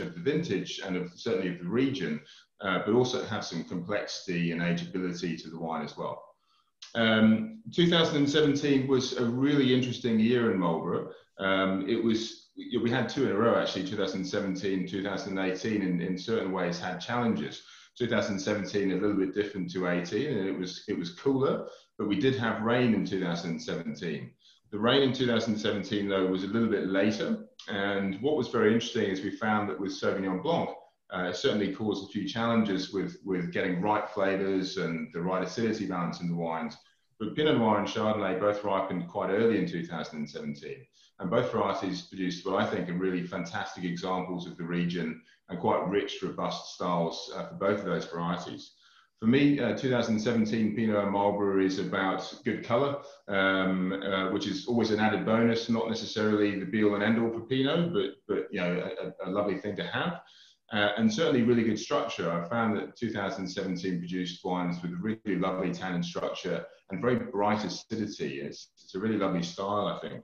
of the vintage and of certainly of the region, uh, but also have some complexity and ageability to the wine as well. Um, 2017 was a really interesting year in Marlborough. Um, it was we had two in a row actually 2017 2018 in, in certain ways had challenges 2017 a little bit different to 18 and it was it was cooler but we did have rain in 2017 the rain in 2017 though was a little bit later and what was very interesting is we found that with sauvignon blanc uh, it certainly caused a few challenges with, with getting right flavors and the right acidity balance in the wines. But Pinot Noir and Chardonnay both ripened quite early in 2017. And both varieties produced what I think are really fantastic examples of the region and quite rich, robust styles uh, for both of those varieties. For me, uh, 2017 Pinot Marlborough is about good color, um, uh, which is always an added bonus, not necessarily the be all and end all for Pinot, but, but you know, a, a lovely thing to have. Uh, and certainly really good structure. I found that 2017 produced wines with really lovely tannin structure and very bright acidity. It's, it's a really lovely style, I think.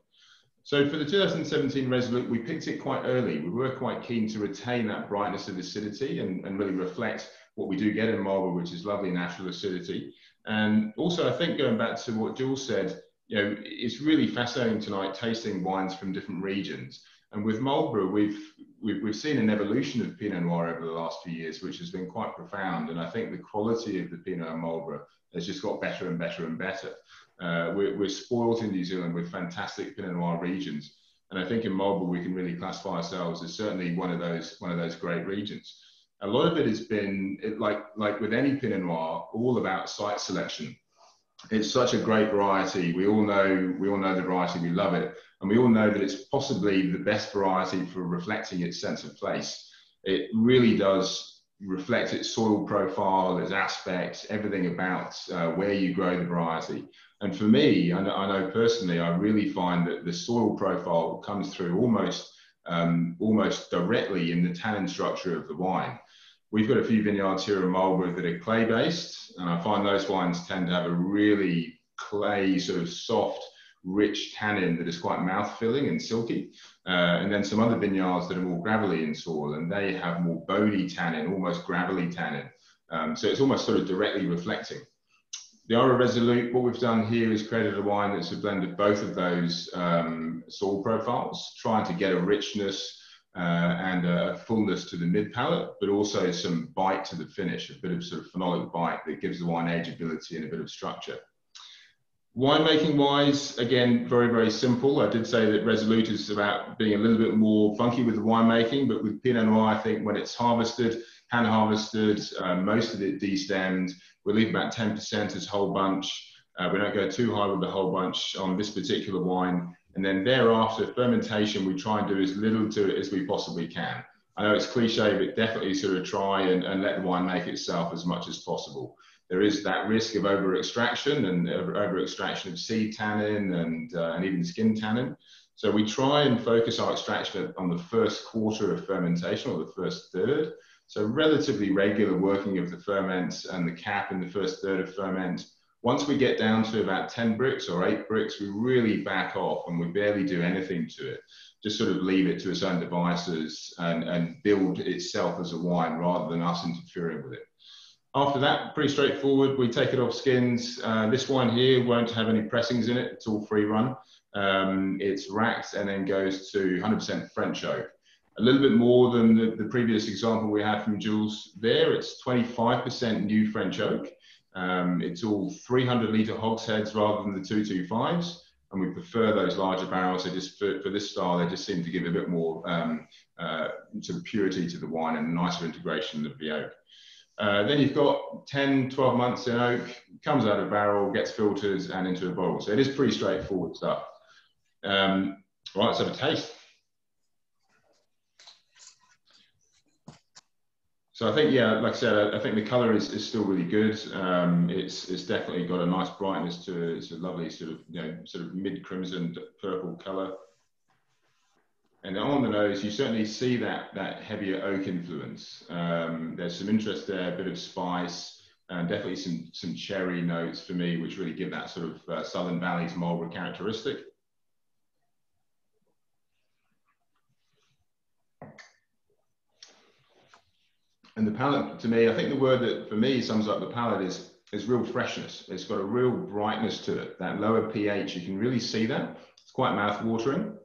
So for the 2017 Resolute, we picked it quite early. We were quite keen to retain that brightness of acidity and, and really reflect what we do get in Marlborough, which is lovely natural acidity. And also, I think going back to what Jules said, you know, it's really fascinating tonight tasting wines from different regions. And with Marlborough, we've, we've, we've seen an evolution of Pinot Noir over the last few years, which has been quite profound. And I think the quality of the Pinot and Marlborough has just got better and better and better. Uh, we're, we're spoiled in New Zealand with fantastic Pinot Noir regions. And I think in Marlborough, we can really classify ourselves as certainly one of those, one of those great regions. A lot of it has been, it, like, like with any Pinot Noir, all about site selection it's such a great variety. We all know we all know the variety. We love it, and we all know that it's possibly the best variety for reflecting its sense of place. It really does reflect its soil profile, its aspects, everything about uh, where you grow the variety. And for me, I know, I know, personally, I really find that the soil profile comes through almost um, almost directly in the tannin structure of the wine. We've got a few vineyards here in Marlborough that are clay based, and I find those wines tend to have a really clay, sort of soft, rich tannin that is quite mouth filling and silky. Uh, and then some other vineyards that are more gravelly in soil, and they have more bony tannin, almost gravelly tannin. Um, so it's almost sort of directly reflecting. The Ara Resolute, what we've done here is created a wine that's a blend of both of those um, soil profiles, trying to get a richness uh, and a fullness to the mid palate, but also some bite to the finish, a bit of sort of phenolic bite that gives the wine ageability and a bit of structure. Winemaking wise, again, very, very simple. I did say that Resolute is about being a little bit more funky with the winemaking, but with Pinot Noir, I think when it's harvested, hand harvested, uh, most of it destemmed, we leave about 10% as whole bunch. Uh, we don't go too high with the whole bunch on this particular wine. And then thereafter, fermentation, we try and do as little to it as we possibly can. I know it's cliche, but definitely sort of try and, and let the wine make itself as much as possible. There is that risk of over extraction and over extraction of seed tannin and, uh, and even skin tannin. So we try and focus our extraction on the first quarter of fermentation or the first third. So relatively regular working of the ferment and the cap in the first third of ferment once we get down to about 10 Brix or 8 Brix, we really back off and we barely do anything to it. Just sort of leave it to its own devices and, and build itself as a wine rather than us interfering with it. After that, pretty straightforward. We take it off skins. Uh, this wine here won't have any pressings in it. It's all free run. Um, it's racked and then goes to 100% French oak. A little bit more than the, the previous example we had from Jules there. It's 25% new French oak. Um, it's all 300 litre hogsheads rather than the 225s. And we prefer those larger barrels. They just, for, for this style, they just seem to give a bit more um, uh, purity to the wine and nicer integration of the oak. Uh, then you've got 10, 12 months in oak, comes out of barrel, gets filtered and into a bottle. So it is pretty straightforward stuff. Um, right, let's have a taste. So I think, yeah, like I said, I, think the color is, is still really good. Um, it's it's definitely got a nice brightness to it. It's a lovely sort of you know sort of mid crimson purple color. And on the nose, you certainly see that that heavier oak influence. Um, there's some interest there, a bit of spice, and definitely some some cherry notes for me, which really give that sort of uh, Southern Valleys Marlborough characteristic. And the palate, to me, I think the word that for me sums up the palate is is real freshness. It's got a real brightness to it. That lower pH, you can really see that. It's quite mouth-watering.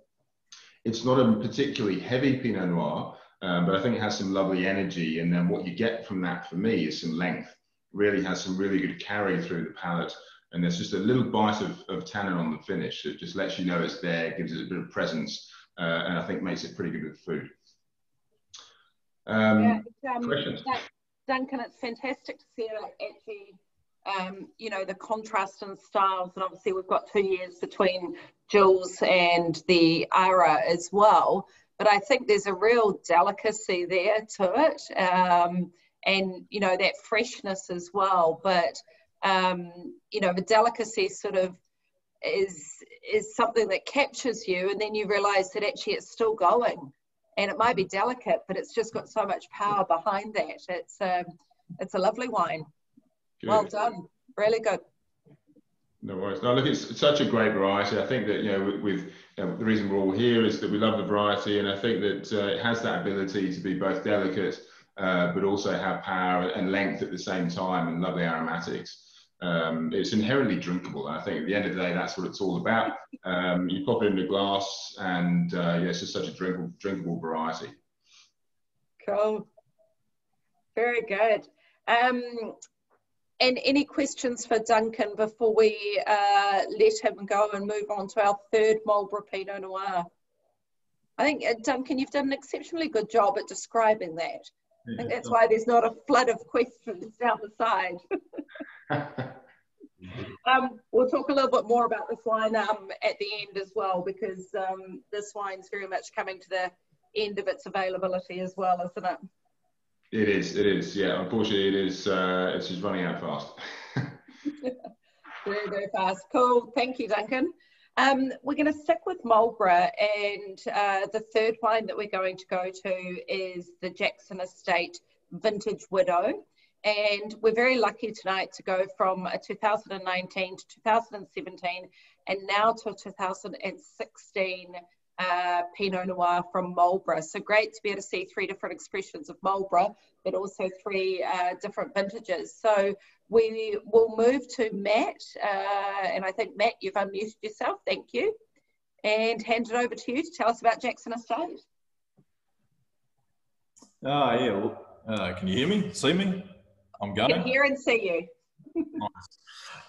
It's not a particularly heavy Pinot Noir, um, but I think it has some lovely energy. And then what you get from that for me is some length. Really has some really good carry through the palate. And there's just a little bite of, of tannin on the finish. It just lets you know it's there, gives it a bit of presence, uh, and I think makes it pretty good with food. Um, yeah, um, questions? Duncan, it's fantastic to see it actually um, you know, the contrast in styles. And obviously, we've got two years between Jules and the Ara as well. But I think there's a real delicacy there to it. Um, and, you know, that freshness as well. But, um, you know, the delicacy sort of is is something that captures you and then you realize that actually it's still going and it might be delicate but it's just got so much power behind that it's um, it's a lovely wine Good. Well done. Really good. No worries. No, look, it's such a great variety. I think that you know, with, with you know, the reason we're all here is that we love the variety, and I think that uh, it has that ability to be both delicate, uh, but also have power and length at the same time, and lovely aromatics. Um, it's inherently drinkable. And I think at the end of the day, that's what it's all about. Um, you pop it in a glass, and uh, yeah, it's just such a drinkable, drinkable variety. Cool. Very good. Um, and any questions for Duncan before we uh, let him go and move on to our third Marlborough Pinot Noir? I think, uh, Duncan, you've done an exceptionally good job at describing that. I think that's why there's not a flood of questions down the side. um, we'll talk a little bit more about this wine um, at the end as well, because um, this wine's very much coming to the end of its availability as well, isn't it? It is. It is. Yeah. Unfortunately, it is. Uh, it's just running out fast. very, very fast. Cool. Thank you, Duncan. Um, we're going to stick with Marlborough, and uh, the third wine that we're going to go to is the Jackson Estate Vintage Widow. And we're very lucky tonight to go from a 2019 to 2017 and now to 2016 uh, Pinot Noir from Marlborough. So great to be able to see three different expressions of Marlborough, but also three uh, different vintages. So we will move to Matt, uh, and I think Matt, you've unmuted yourself. Thank you, and hand it over to you to tell us about Jackson Estate. Ah, yeah. Well, uh, can you hear me? See me? I'm going. Can hear and see you. nice.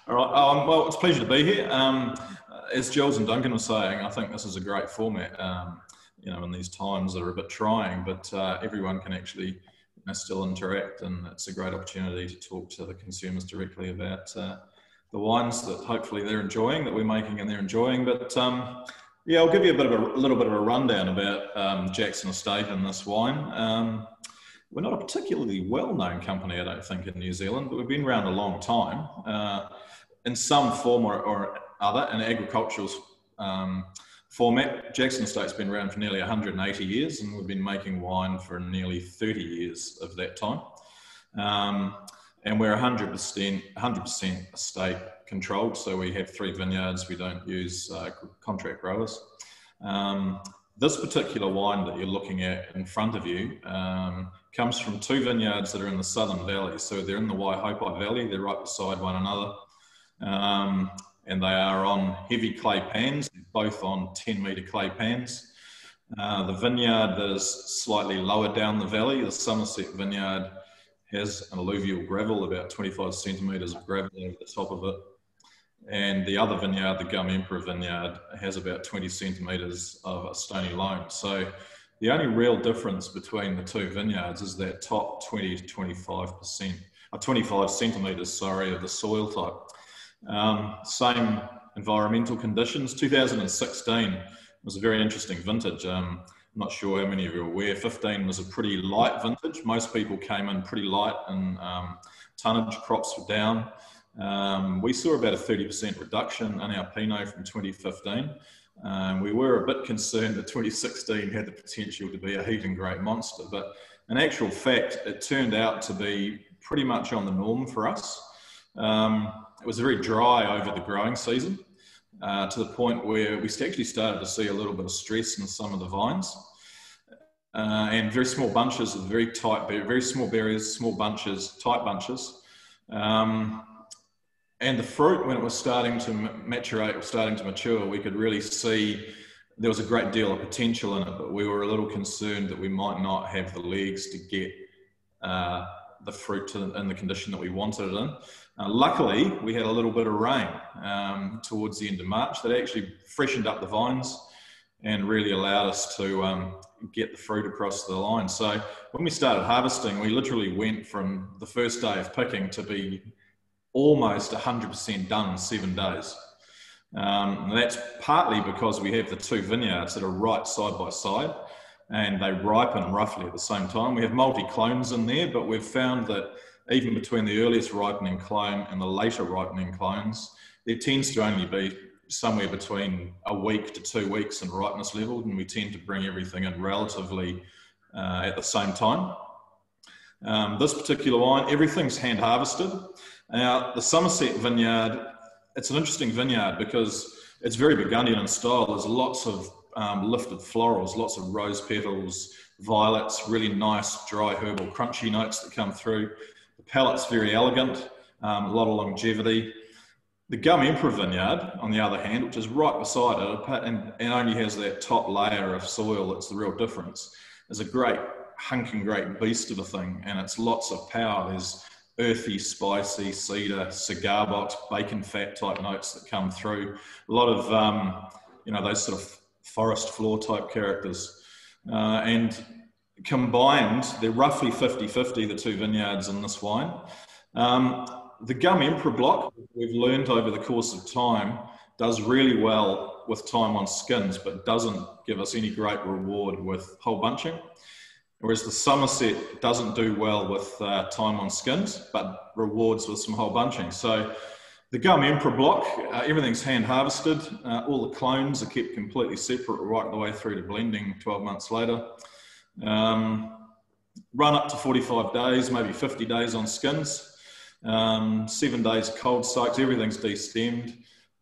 All right. Um, well, it's a pleasure to be here. Um, as Jules and Duncan were saying, I think this is a great format. Um, you know, in these times that are a bit trying, but uh, everyone can actually you know, still interact, and it's a great opportunity to talk to the consumers directly about uh, the wines that hopefully they're enjoying, that we're making and they're enjoying. But um, yeah, I'll give you a bit of a, a little bit of a rundown about um, Jackson Estate and this wine. Um, we're not a particularly well-known company, I don't think, in New Zealand, but we've been around a long time. Uh, in some form or, or other, an agricultural um, format. Jackson Estate's been around for nearly 180 years, and we've been making wine for nearly 30 years of that time. Um, and we're 100% 100% estate controlled, so we have three vineyards. We don't use uh, contract growers. Um, this particular wine that you're looking at in front of you um, comes from two vineyards that are in the Southern Valley. So they're in the Waihopai Valley, they're right beside one another. Um, and they are on heavy clay pans, both on 10 metre clay pans. Uh, the vineyard that is slightly lower down the valley, the Somerset vineyard, has an alluvial gravel, about 25 centimetres of gravel over the top of it. And the other vineyard, the Gum Emperor vineyard, has about 20 centimetres of a stony loam. So the only real difference between the two vineyards is that top 20 to 25%, or 25 centimetres, sorry, of the soil type. Um, same environmental conditions. 2016 was a very interesting vintage. Um, I'm not sure how many of you are aware. 15 was a pretty light vintage. Most people came in pretty light and um, tonnage crops were down. Um, we saw about a 30% reduction in our Pinot from 2015. Um, we were a bit concerned that 2016 had the potential to be a heat and grape monster, but in actual fact, it turned out to be pretty much on the norm for us. Um, it was very dry over the growing season uh, to the point where we actually started to see a little bit of stress in some of the vines. uh, and very small bunches of very tight, very small berries, small bunches, tight bunches. Um, and the fruit, when it was starting to maturate starting to mature, we could really see there was a great deal of potential in it, but we were a little concerned that we might not have the legs to get uh, the fruit to, in the condition that we wanted it in. Uh, luckily, we had a little bit of rain um, towards the end of March that actually freshened up the vines and really allowed us to um, get the fruit across the line. So when we started harvesting, we literally went from the first day of picking to be almost 100% done in seven days. Um, that's partly because we have the two vineyards that are right side by side and they ripen roughly at the same time. We have multi clones in there, but we've found that even between the earliest ripening clone and the later ripening clones, there tends to only be somewhere between a week to two weeks in ripeness level, and we tend to bring everything in relatively uh, at the same time. Um, this particular wine, everything's hand harvested. Now, the Somerset vineyard, it's an interesting vineyard because it's very Burgundian in style. There's lots of um, lifted florals, lots of rose petals, violets, really nice, dry, herbal, crunchy notes that come through. Palate's very elegant, um, a lot of longevity. The Gum Emperor vineyard, on the other hand, which is right beside it and, and only has that top layer of soil that's the real difference, is a great hunking great beast of a thing, and it's lots of power. There's earthy, spicy, cedar, cigar box, bacon fat type notes that come through. A lot of, um, you know, those sort of forest floor type characters. Uh, and combined, they're roughly 50 50, the two vineyards in this wine. Um, the Gum Emperor block, we've learned over the course of time, does really well with time on skins, but doesn't give us any great reward with whole bunching. Whereas the Somerset doesn't do well with uh, time on skins, but rewards with some whole bunching. So the Gum Emperor block, uh, everything's hand harvested. Uh, all the clones are kept completely separate right the way through to blending 12 months later. Um, run up to 45 days, maybe 50 days on skins. Um, seven days cold soaks, everything's destemmed.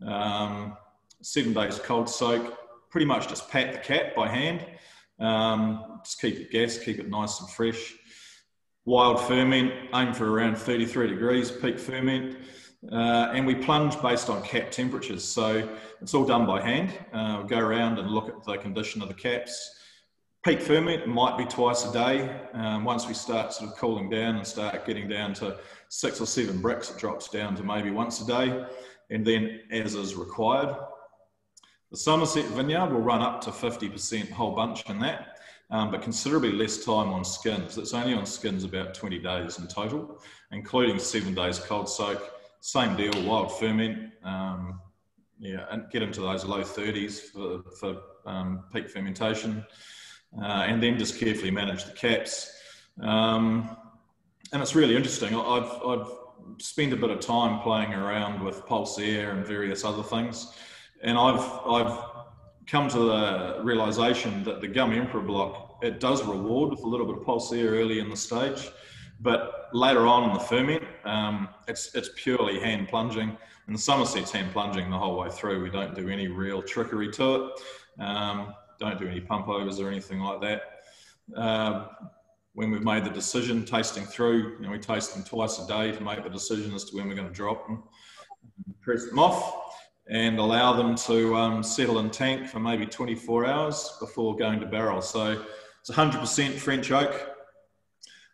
Um, seven days cold soak, pretty much just pat the cap by hand. Um, just keep it gas, keep it nice and fresh. Wild ferment, aim for around 33 degrees, peak ferment. Uh, and we plunge based on cap temperatures. So it's all done by hand. Uh, we go around and look at the condition of the caps. Peak ferment might be twice a day. Um, once we start sort of cooling down and start getting down to six or seven Brix, it drops down to maybe once a day, and then as is required. The Somerset vineyard will run up to 50% whole bunch in that, um, but considerably less time on skins. It's only on skins about 20 days in total, including seven days cold soak. Same deal, wild ferment. Um, yeah, and get into those low 30s for, for um, peak fermentation, uh, and then just carefully manage the caps. Um, and it's really interesting. I've, I've spent a bit of time playing around with pulse air and various other things, and I've I've come to the realization that the gum emperor block it does reward with a little bit of pulse air early in the stage, but later on in the ferment, um, it's it's purely hand plunging, and the Somerset's hand plunging the whole way through. We don't do any real trickery to it. Um, don't do any pump overs or anything like that. Uh, when we've made the decision, tasting through, you know, we taste them twice a day to make the decision as to when we're going to drop them, press them off, and allow them to um, settle in tank for maybe 24 hours before going to barrel. So it's 100% French oak.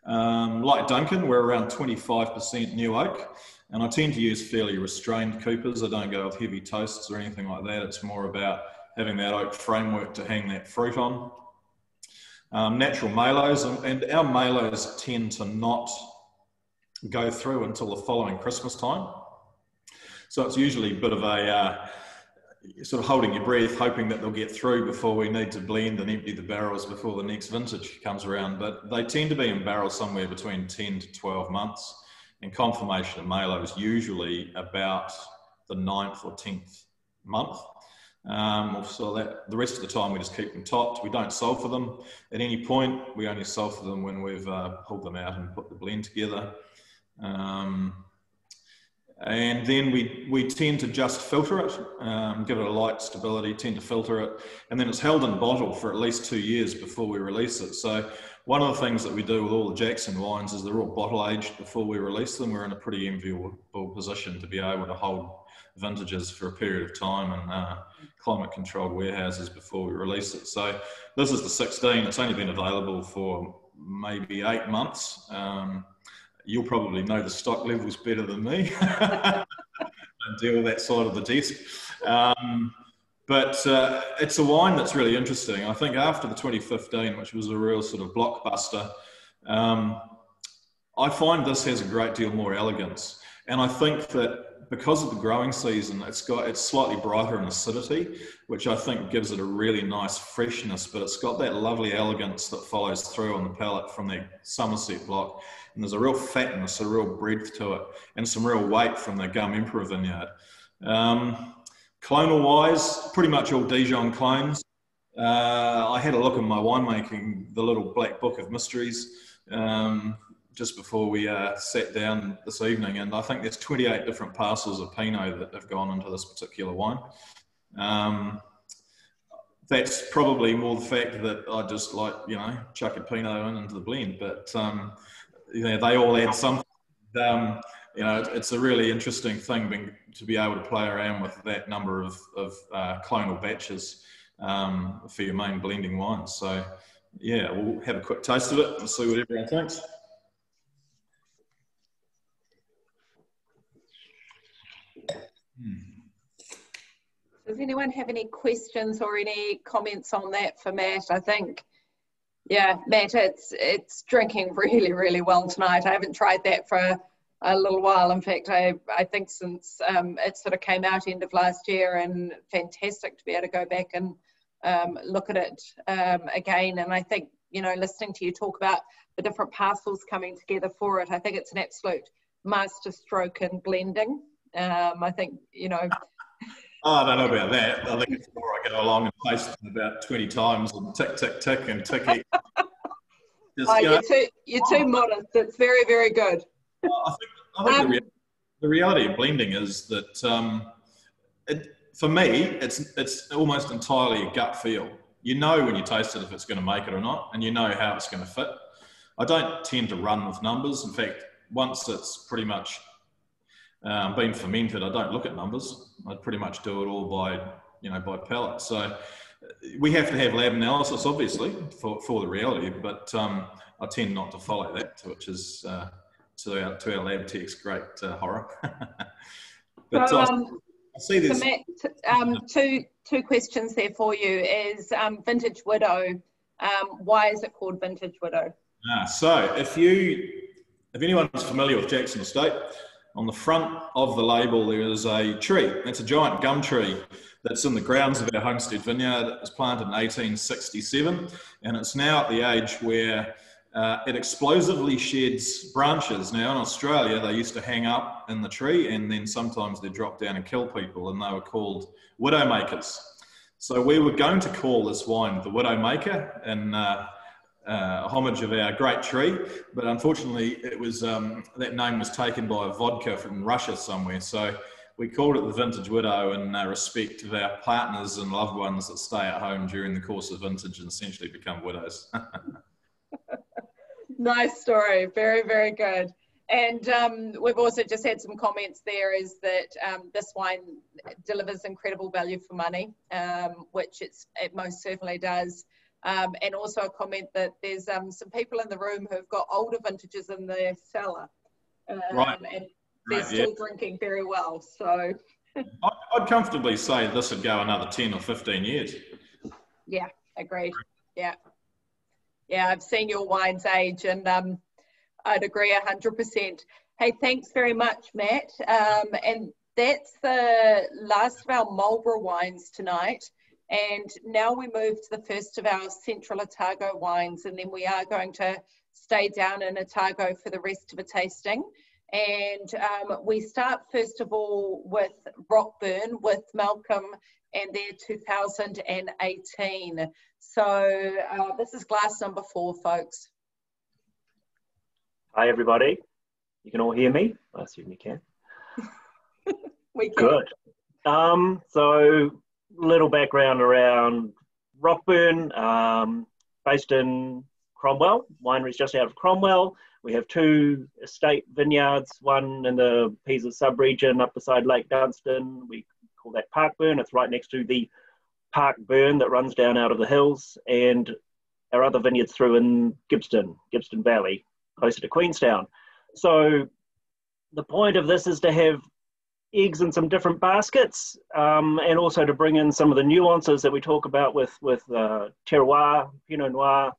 Um, like Duncan, we're around 25% new oak, and I tend to use fairly restrained coopers. I don't go with heavy toasts or anything like that. It's more about having that oak framework to hang that fruit on um, natural malos, and, our malos tend to not go through until the following Christmas time. So it's usually a bit of a uh, sort of holding your breath, hoping that they'll get through before we need to blend and empty the barrels before the next vintage comes around. But they tend to be in barrels somewhere between 10 to 12 months. And confirmation of Malo is usually about the ninth or 10th month. Um, so that the rest of the time we just keep them topped. We don't sulfur them at any point. We only sulfur them when we've uh, pulled them out and put the blend together. Um, and then we, we tend to just filter it, um, give it a light stability, tend to filter it, and then it's held in bottle for at least two years before we release it. So one of the things that we do with all the Jackson wines is they're all bottle aged before we release them. We're in a pretty enviable position to be able to hold vintages for a period of time and uh, climate controlled warehouses before we release it. So this is the 16. It's only been available for maybe eight months. Um, you'll probably know the stock levels better than me and deal with that side of the desk. Um, but uh, it's a wine that's really interesting. I think after the 2015, which was a real sort of blockbuster, um, I find this has a great deal more elegance. And I think that because of the growing season, it's got it's slightly brighter in acidity, which I think gives it a really nice freshness. But it's got that lovely elegance that follows through on the palate from the Somerset block, and there's a real fatness, a real breadth to it, and some real weight from the Gum Emperor vineyard. Um, clonal wise, pretty much all Dijon clones. Uh, I had a look in my winemaking, the little black book of mysteries. Um, just before we uh, sat down this evening, and I think there's 28 different parcels of Pinot that have gone into this particular wine. Um, that's probably more the fact that I just like, you know, chuck a Pinot in into the blend, but um, you know, they all add something. Um, you know, it's a really interesting thing being, to be able to play around with that number of, of uh, clonal batches um, for your main blending wines. So, yeah, we'll have a quick taste of it and see what everyone thinks. Does anyone have any questions or any comments on that for Matt? I think, yeah, Matt, it's it's drinking really, really well tonight. I haven't tried that for a, little while. In fact, I, I think since um, it sort of came out end of last year and fantastic to be able to go back and um, look at it um, again. And I think, you know, listening to you talk about the different parcels coming together for it, I think it's an absolute master stroke in blending. Um, I think, you know. Oh, I don't know about that. I think it's more I go along and taste it about 20 times and tick, tick, tick and tick it. Just, oh, you are too, you're too modest. It's very, very good. I think, I think um, the, rea- the, reality of blending is that um, it, for me, it's, it's almost entirely a gut feel. You know when you taste it if it's going to make it or not, and you know how it's going to fit. I don't tend to run with numbers. In fact, once it's pretty much um, being fermented, I don't look at numbers. I pretty much do it all by, you know, by palate. So uh, we have to have lab analysis, obviously, for, for the reality, but um, I tend not to follow that, which is uh, to, our, to our lab tech's great uh, horror. but so, um, I see this. So Matt, um, two, two questions there for you is um, Vintage Widow. Um, why is it called Vintage Widow? Ah, so if you, if anyone's familiar with Jackson Estate, on the front of the label, there is a tree. It's a giant gum tree that's in the grounds of our homestead vineyard. It was planted in 1867, and it's now at the age where uh, it explosively sheds branches. Now, in Australia, they used to hang up in the tree, and then sometimes they drop down and kill people, and they were called widowmakers. So we were going to call this wine the Widowmaker, and uh, uh, homage of our great tree, but unfortunately, it was um, that name was taken by a vodka from Russia somewhere. So we called it the Vintage Widow in uh, respect of our partners and loved ones that stay at home during the course of vintage and essentially become widows. nice story. Very, very good. And um, we've also just had some comments there is that um, this wine delivers incredible value for money, um, which it's, it most certainly does. Um, and also a comment that there's um, some people in the room who've got older vintages in their cellar. Um, right. And they're right, still yeah. drinking very well. So I'd comfortably say this would go another 10 or 15 years. Yeah, agreed. Yeah. Yeah, I've seen your wines age and um, I'd agree 100%. Hey, thanks very much, Matt. Um, and that's the last of our Marlborough wines tonight. And now we move to the first of our Central Otago wines, and then we are going to stay down in Otago for the rest of the tasting. And um, we start first of all with Rockburn with Malcolm and their 2018. So uh, this is glass number four, folks. Hi, everybody. You can all hear me? I assume you can. we can. Good. Um, so, little background around Rockburn, um, based in Cromwell. Wineries just out of Cromwell. We have two estate vineyards, one in the Pisa sub-region up beside Lake Dunstan. We call that Parkburn. It's right next to the Park Burn that runs down out of the hills, and our other vineyards through in Gibbston, Gibbston Valley, closer to Queenstown. So the point of this is to have eggs in some different baskets, um, and also to bring in some of the nuances that we talk about with with uh, terroir, Pinot Noir,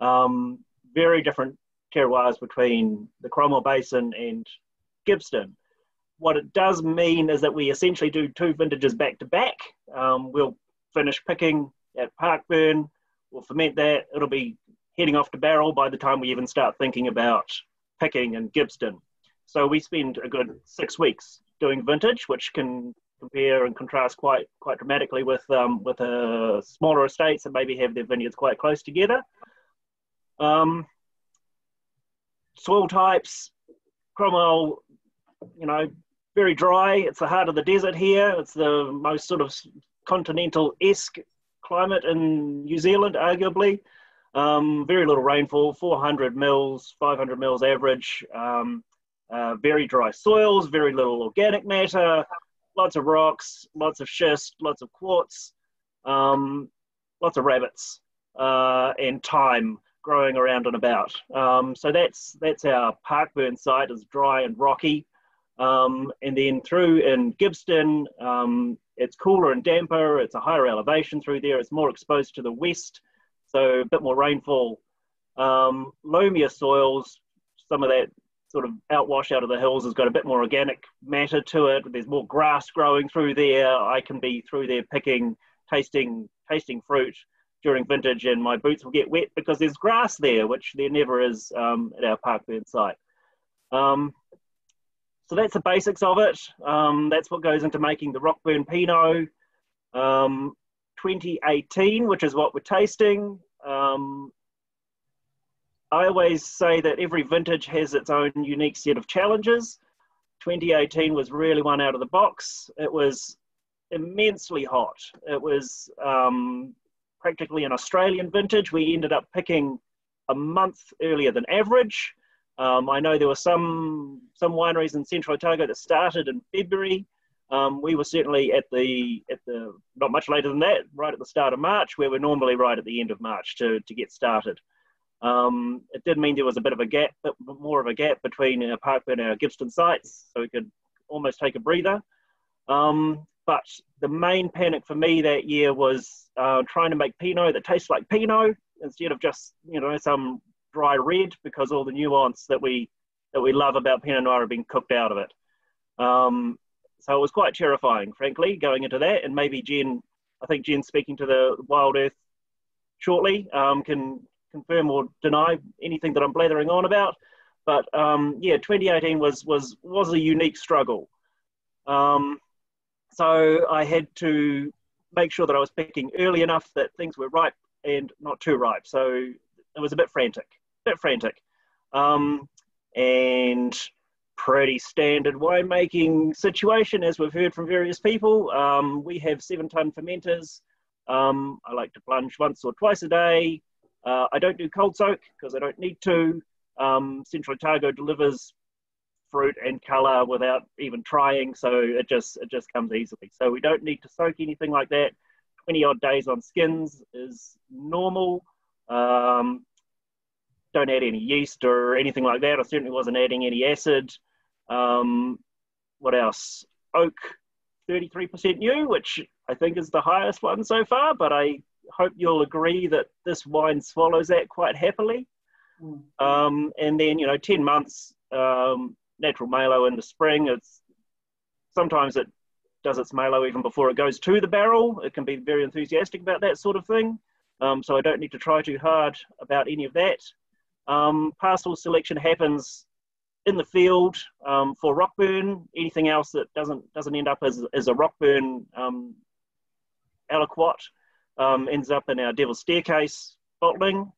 um, very different terroirs between the Cromwell Basin and Gibbston. What it does mean is that we essentially do two vintages back to back. Um, we'll finish picking at Parkburn, we'll ferment that, it'll be heading off to barrel by the time we even start thinking about picking in Gibbston. So we spend a good six weeks doing vintage, which can compare and contrast quite quite dramatically with um, with a smaller estates that maybe have their vineyards quite close together. Um, soil types, Cromwell, you know, very dry. It's the heart of the desert here. It's the most sort of continental-esque climate in New Zealand, arguably. Um, very little rainfall, 400 mils, 500 mils average. Um, uh, very dry soils, very little organic matter, lots of rocks, lots of schist, lots of quartz, um, lots of rabbits, uh, and thyme growing around and about. Um, so that's that's our Parkburn site is dry and rocky. Um, and then through in Gibbston, um, it's cooler and damper. It's a higher elevation through there. It's more exposed to the west, so a bit more rainfall. Um, loamier soils, some of that sort of outwash out of the hills has got a bit more organic matter to it. There's more grass growing through there. I can be through there picking, tasting, tasting fruit during vintage, and my boots will get wet because there's grass there, which there never is um, at our Parkburn site. Um, so that's the basics of it. Um, that's what goes into making the Rockburn Pinot um, 2018, which is what we're tasting. Um, I always say that every vintage has its own unique set of challenges. 2018 was really one out of the box. It was immensely hot. It was um, practically an Australian vintage. We ended up picking a month earlier than average. Um, I know there were some some wineries in Central Otago that started in February. Um, we were certainly at the at the not much later than that, right at the start of March, where we're normally right at the end of March to to get started. Um, it did mean there was a bit of a gap, bit more of a gap between our Parkburn and our Gibbston sites, so we could almost take a breather. Um, but the main panic for me that year was uh, trying to make Pinot that tastes like Pinot instead of just you know some dry red because all the nuance that we that we love about Pinot Noir are being cooked out of it. Um, so it was quite terrifying, frankly, going into that. And maybe Jen, I think Jen speaking to the Wild Earth shortly um, can confirm or deny anything that I'm blathering on about. But um, yeah, 2018 was was was a unique struggle. Um, so I had to make sure that I was picking early enough that things were ripe and not too ripe. So it was a bit frantic, a bit frantic, um, and pretty standard winemaking situation, as we've heard from various people. Um, we have seven-ton fermenters. Um, I like to plunge once or twice a day. Uh, I don't do cold soak because I don't need to. Um, Central Otago delivers fruit and color without even trying. So it just it just comes easily. So we don't need to soak anything like that. 20 odd days on skins is normal. Um, don't add any yeast or anything like that. I certainly wasn't adding any acid. Um, what else? Oak, 33% new, which I think is the highest one so far, but I hope you'll agree that this wine swallows that quite happily. Mm. Um, and then, you know, 10 months, um, natural malo in the spring. It's sometimes it does its malo even before it goes to the barrel. It can be very enthusiastic about that sort of thing. Um, so I don't need to try too hard about any of that. Um, parcel selection happens in the field um, for Rockburn. Anything else that doesn't doesn't end up as, as a Rockburn um, aliquot um, ends up in our Devil's Staircase bottling.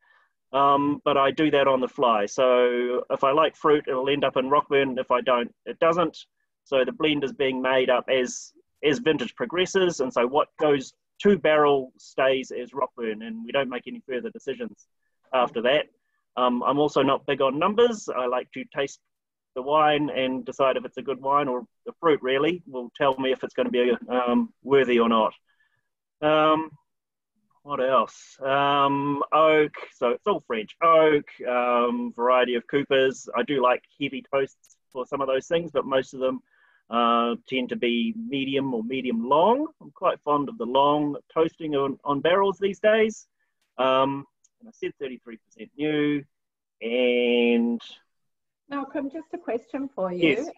Um, but I do that on the fly. So if I like fruit, it'll end up in Rockburn. If I don't, it doesn't. So the blend is being made up as as vintage progresses, and so what goes to barrel stays as Rockburn, and we don't make any further decisions after that. Um, I'm also not big on numbers. I like to taste the wine and decide if it's a good wine or the fruit really will tell me if it's going to be um, worthy or not. Um, what else? Um, oak, so it's all French. Oak, um, variety of coopers. I do like heavy toasts for some of those things, but most of them uh, tend to be medium or medium long. I'm quite fond of the long toasting on, on barrels these days. Um, and I said 33% new. And Malcolm, just a question for you. Yes.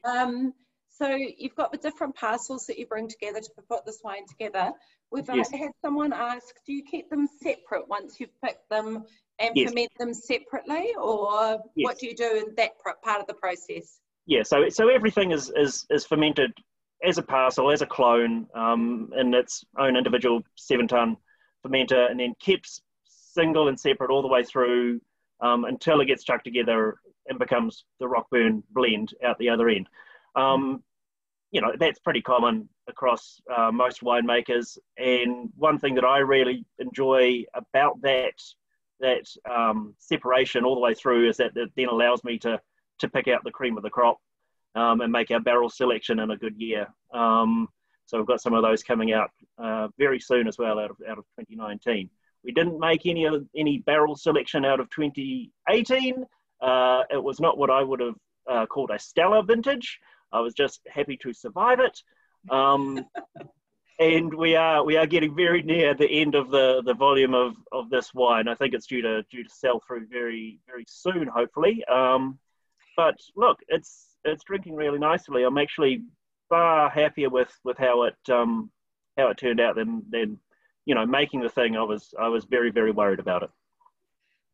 So you've got the different parcels that you bring together to put this wine together. We've Yes. had someone ask, do you keep them separate once you've picked them and Yes. ferment them separately, or Yes. what do you do in that part of the process? yeah, so so everything is is is fermented as a parcel, as a clone, um, in its own individual seven ton fermenter, and then kept single and separate all the way through um, until it gets chucked together and becomes the Rockburn blend out the other end. Um, you know that's pretty common across uh, most winemakers, and one thing that I really enjoy about that that um, separation all the way through is that it then allows me to to pick out the cream of the crop um, and make our barrel selection in a good year. Um, so we've got some of those coming out uh, very soon as well out of out of 2019. We didn't make any of any barrel selection out of 2018. Uh, it was not what I would have uh, called a stellar vintage. I was just happy to survive it. Um, and we are we are getting very near the end of the, the volume of, of this wine. I think it's due to due to sell through very very soon, hopefully. Um, but look, it's it's drinking really nicely. I'm actually far happier with with how it um, how it turned out than than you know making the thing. I was I was very very worried about it.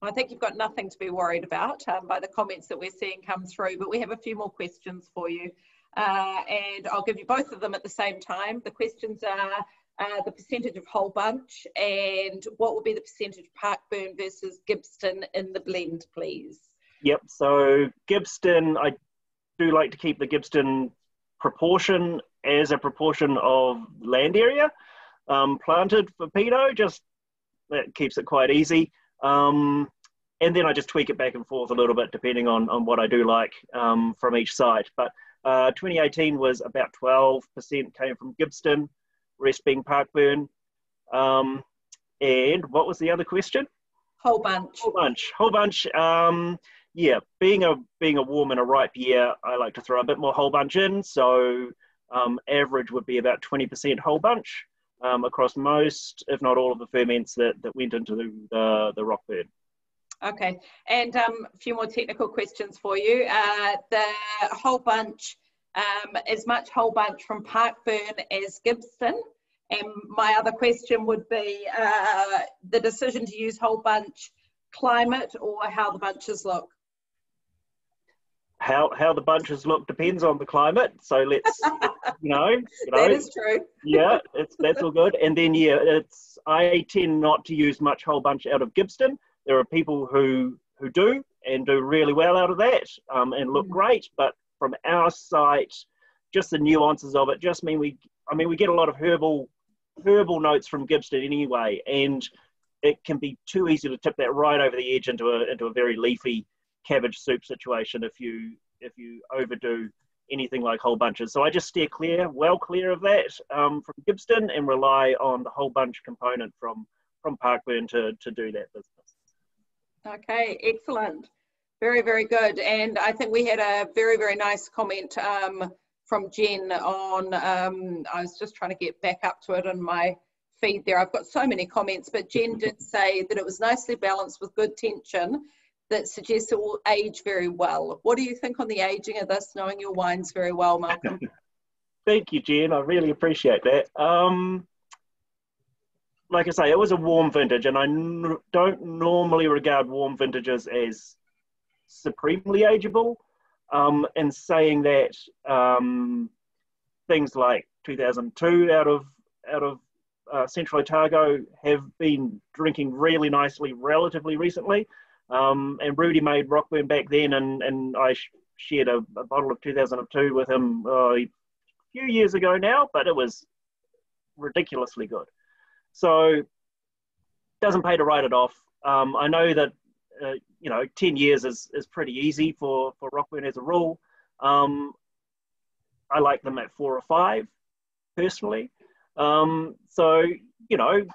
I think you've got nothing to be worried about um, by the comments that we're seeing come through, but we have a few more questions for you. Uh, and I'll give you both of them at the same time. The questions are uh, the percentage of whole bunch and what will be the percentage Parkburn versus Gibbston in the blend, please? Yep. So Gibbston, I do like to keep the Gibbston proportion as a proportion of land area um, planted for Pinot. Just that keeps it quite easy. Um, and then I just tweak it back and forth a little bit depending on, on what I do like um, from each site. But uh, 2018 was about 12% came from Gibbston, rest being Parkburn. Um, and what was the other question? Whole bunch. Whole bunch. Whole bunch. Um, yeah, being a being a warm and a ripe year, I like to throw a bit more whole bunch in. So um, average would be about 20% whole bunch um, across most, if not all, of the ferments that, that went into the the, the Rockburn. Okay, and um, a few more technical questions for you. Uh, the whole bunch, um, as much whole bunch from Parkburn as Gibbston. And my other question would be uh, the decision to use whole bunch, climate, or how the bunches look. How how the bunches look depends on the climate. So let's you know, you know That is true. yeah, it's that's all good. And then yeah, it's I tend not to use much whole bunch out of Gibbston. There are people who who do and do really well out of that um, and look Mm. great. But from our site, just the nuances of it just mean we. I mean, we get a lot of herbal herbal notes from Gibbston anyway, and it can be too easy to tip that right over the edge into a into a very leafy cabbage soup situation if you if you overdo anything like whole bunches. So I just steer clear, well clear of that um, from Gibbston, and rely on the whole bunch component from from Parkburn to to do that business. Okay, excellent. Very, very good. And I think we had a very, very nice comment um, from Jen on, um, I was just trying to get back up to it on my feed there. I've got so many comments, but Jen did say that it was nicely balanced with good tension that suggests it will age very well. What do you think on the aging of this, knowing your wines very well, Malcolm? Thank you, Jen. I really appreciate that. Um, like I say, it was a warm vintage, and I n- don't normally regard warm vintages as supremely ageable. Um, and saying that, um, things like 2002 out of out of uh, Central Otago have been drinking really nicely relatively recently. Um, and Rudi made Rockburn back then, and, and I sh- shared a, a bottle of 2002 with him uh, few years ago now, but it was ridiculously good. So doesn't pay to write it off. Um, I know that uh, you know 10 years is, is pretty easy for for Rockburn as a rule. Um, I like them at four or five personally. Um, so you know,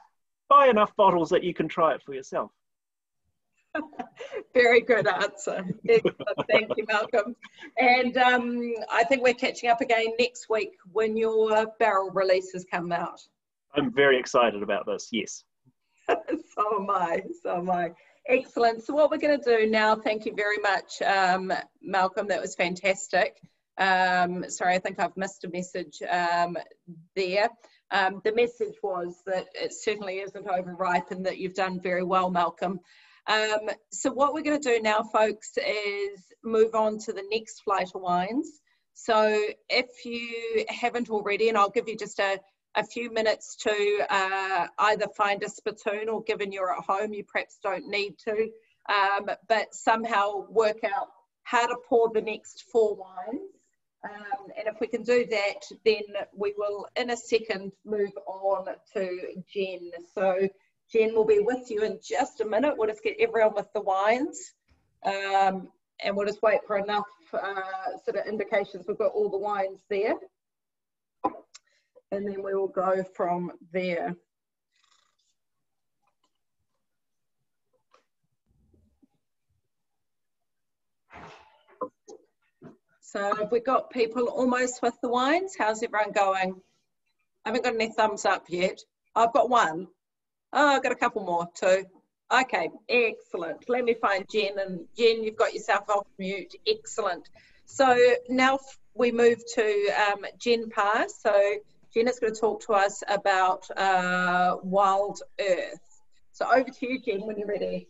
buy enough bottles that you can try it for yourself. Very good answer. Thank you, Malcolm. And um, I think we're catching up again next week when your barrel releases come out. I'm very excited about this, yes. so am I, so am I. Excellent. So what we're going to do now, thank you very much, um, Malcolm, that was fantastic. Um, sorry, I think I've missed a message um, there. Um, the message was that it certainly isn't overripe and that you've done very well, Malcolm. Um, so what we're going to do now, folks, is move on to the next flight of wines. So if you haven't already, and I'll give you just a, a few minutes to uh, either find a spittoon or given you're at home, you perhaps don't need to, um, but somehow work out how to pour the next four wines. Um, and if we can do that, then we will in a second move on to Jen. So Jen will be with you in just a minute. We'll just get everyone with the wines. Um, and we'll just wait for enough uh, sort of indications. We've got all the wines there. And then we will go from there. So have we got people almost with the wines? How's everyone going? I haven't got any thumbs up yet. I've got one. Oh, I've got a couple more too. Okay, excellent. Let me find Jen. And Jen, you've got yourself off mute. Excellent. So now we move to um, Jen Parr. So Jen is going to talk to us about uh, Wild Earth. So over to you, Jen, when you're ready.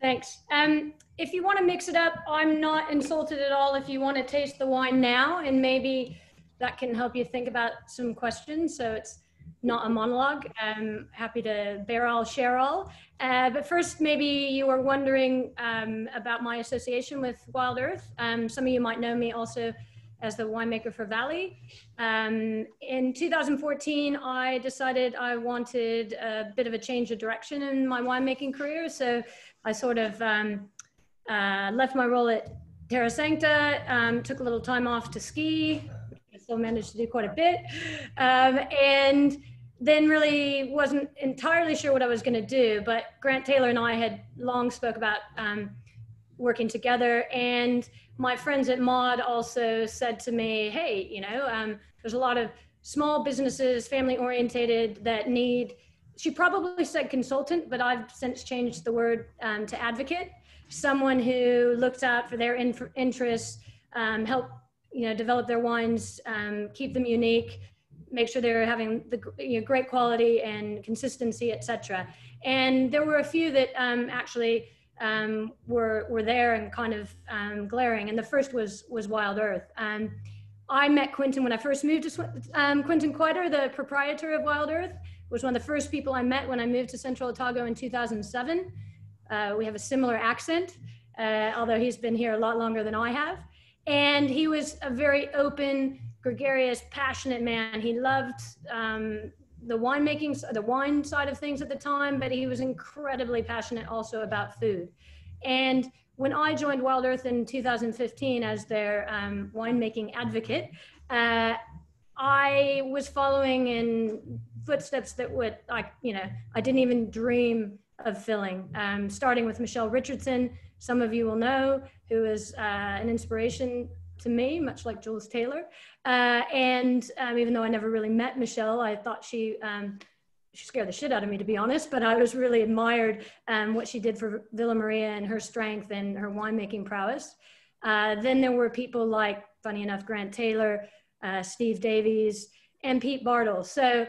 Thanks. Um, if you want to mix it up, I'm not insulted at all if you want to taste the wine now, and maybe that can help you think about some questions. So it's not a monologue. I'm happy to bear all, share all. Uh, but first, maybe you were wondering um, about my association with Wild Earth. Um, some of you might know me also as the winemaker for Valli. Um, in 2014, I decided I wanted a bit of a change of direction in my winemaking career. So I sort of um, uh, left my role at Terra Sancta, um, took a little time off to ski, I still managed to do quite a bit. Um, and then really wasn't entirely sure what I was going to do, but Grant Taylor and I had long spoke about um, working together. And my friends at Maud also said to me, hey, you know, um, there's a lot of small businesses, family orientated that need, she probably said consultant, but I've since changed the word um, to advocate, someone who looks out for their in interests, um, help, you know, develop their wines, um, keep them unique, make sure they're having the you know, great quality and consistency, etc. And there were a few that um, actually um, were were there and kind of um, glaring. And the first was was Wild Earth. Um, I met Quentin when I first moved to um, Quentin Quider, the proprietor of Wild Earth, was one of the first people I met when I moved to Central Otago in 2007. Uh, we have a similar accent, uh, although he's been here a lot longer than I have. And he was a very open, gregarious, passionate man. He loved um, the winemaking, the wine side of things at the time, but he was incredibly passionate also about food. And when I joined Wild Earth in 2015 as their um, winemaking advocate, uh, I was following in footsteps that would, like, you know, I didn't even dream of filling. Um, starting with Michelle Richardson, some of you will know, who is uh, an inspiration to me, much like Jules Taylor. Uh, and um, even though I never really met Michelle, I thought she um, she scared the shit out of me, to be honest. But I was really admired um, what she did for Villa Maria and her strength and her winemaking prowess. Uh, then there were people like, funny enough, Grant Taylor, uh, Steve Davies, and Pete Bartle. So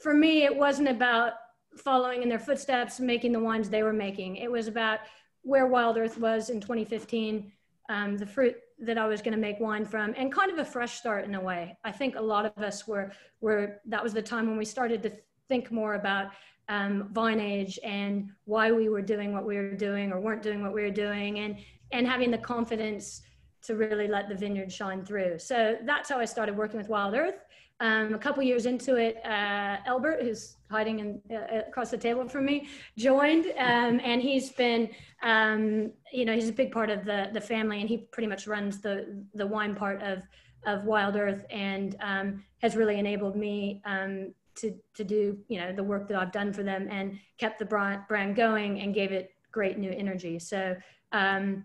for me, it wasn't about following in their footsteps, making the wines they were making. It was about where Wild Earth was in 2015, um, the fruit that I was going to make wine from, and kind of a fresh start in a way. I think a lot of us were were that was the time when we started to think more about um, vine age and why we were doing what we were doing or weren't doing what we were doing, and and having the confidence to really let the vineyard shine through. So that's how I started working with Wild Earth. Um, a couple years into it, uh, Elbert, who's hiding in, uh, across the table from me, joined, um, and he's been, um, you know, he's a big part of the the family, and he pretty much runs the the wine part of of Wild Earth, and um, has really enabled me um, to to do, you know, the work that I've done for them, and kept the brand going, and gave it great new energy. So um,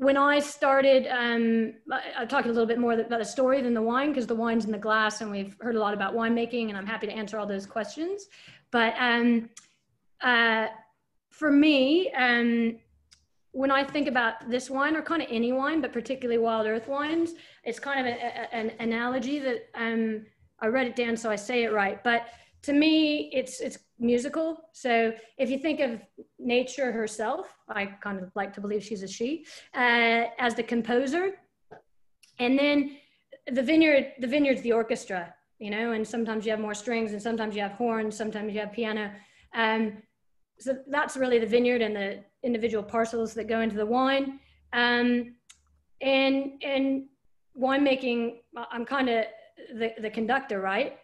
when I started, um, I'll talk a little bit more about the story than the wine because the wine's in the glass and we've heard a lot about winemaking and I'm happy to answer all those questions. But um, uh, for me, um, when I think about this wine or kind of any wine, but particularly wild earth wines, it's kind of a, a, an analogy that um, I read it down so I say it right. But to me, it's it's musical. So if you think of nature herself, I kind of like to believe she's a she, uh, as the composer, and then the vineyard, the vineyard's the orchestra, you know, and sometimes you have more strings, and sometimes you have horns, sometimes you have piano. Um, so that's really the vineyard and the individual parcels that go into the wine. Um, and and winemaking, I'm kind of the, the conductor, right?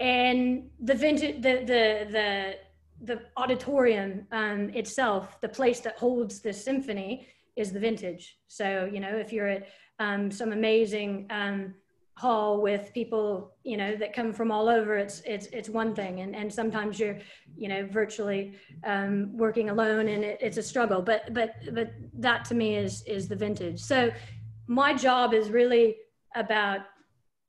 And the vintage the the the the auditorium um, itself the place that holds the symphony is the vintage. So you know if you're at um, some amazing um, hall with people you know that come from all over it's it's it's one thing. And and sometimes you're you know virtually um, working alone and it, it's a struggle. But but but that to me is is the vintage. So my job is really about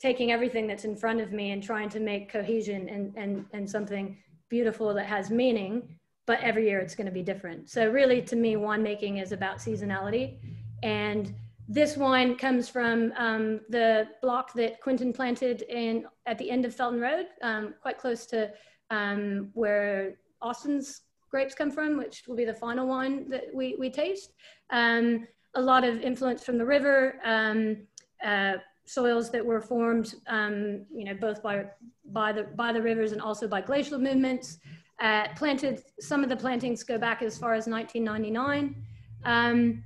taking everything that's in front of me and trying to make cohesion and, and, and something beautiful that has meaning, but every year it's going to be different. So really to me, winemaking is about seasonality. And this wine comes from um, the block that Quentin planted in at the end of Felton Road, um, quite close to um, where Austin's grapes come from, which will be the final wine that we, we taste. Um, a lot of influence from the river, um, uh, soils that were formed, um, you know, both by, by, the, by the rivers and also by glacial movements. Uh, planted, some of the plantings go back as far as 1999. Um,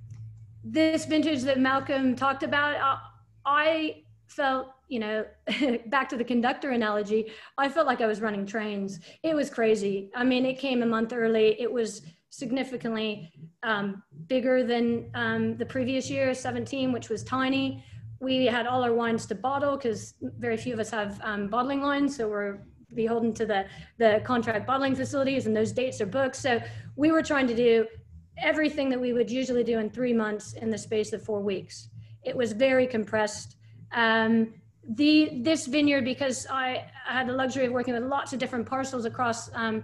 this vintage that Malcolm talked about, uh, I felt, you know, back to the conductor analogy, I felt like I was running trains. It was crazy. I mean, it came a month early. It was significantly um, bigger than um, the previous year, 17, which was tiny we had all our wines to bottle because very few of us have um, bottling lines. So we're beholden to the, the contract bottling facilities and those dates are booked. So we were trying to do everything that we would usually do in three months in the space of four weeks. It was very compressed. Um, the this vineyard, because I, I, had the luxury of working with lots of different parcels across um,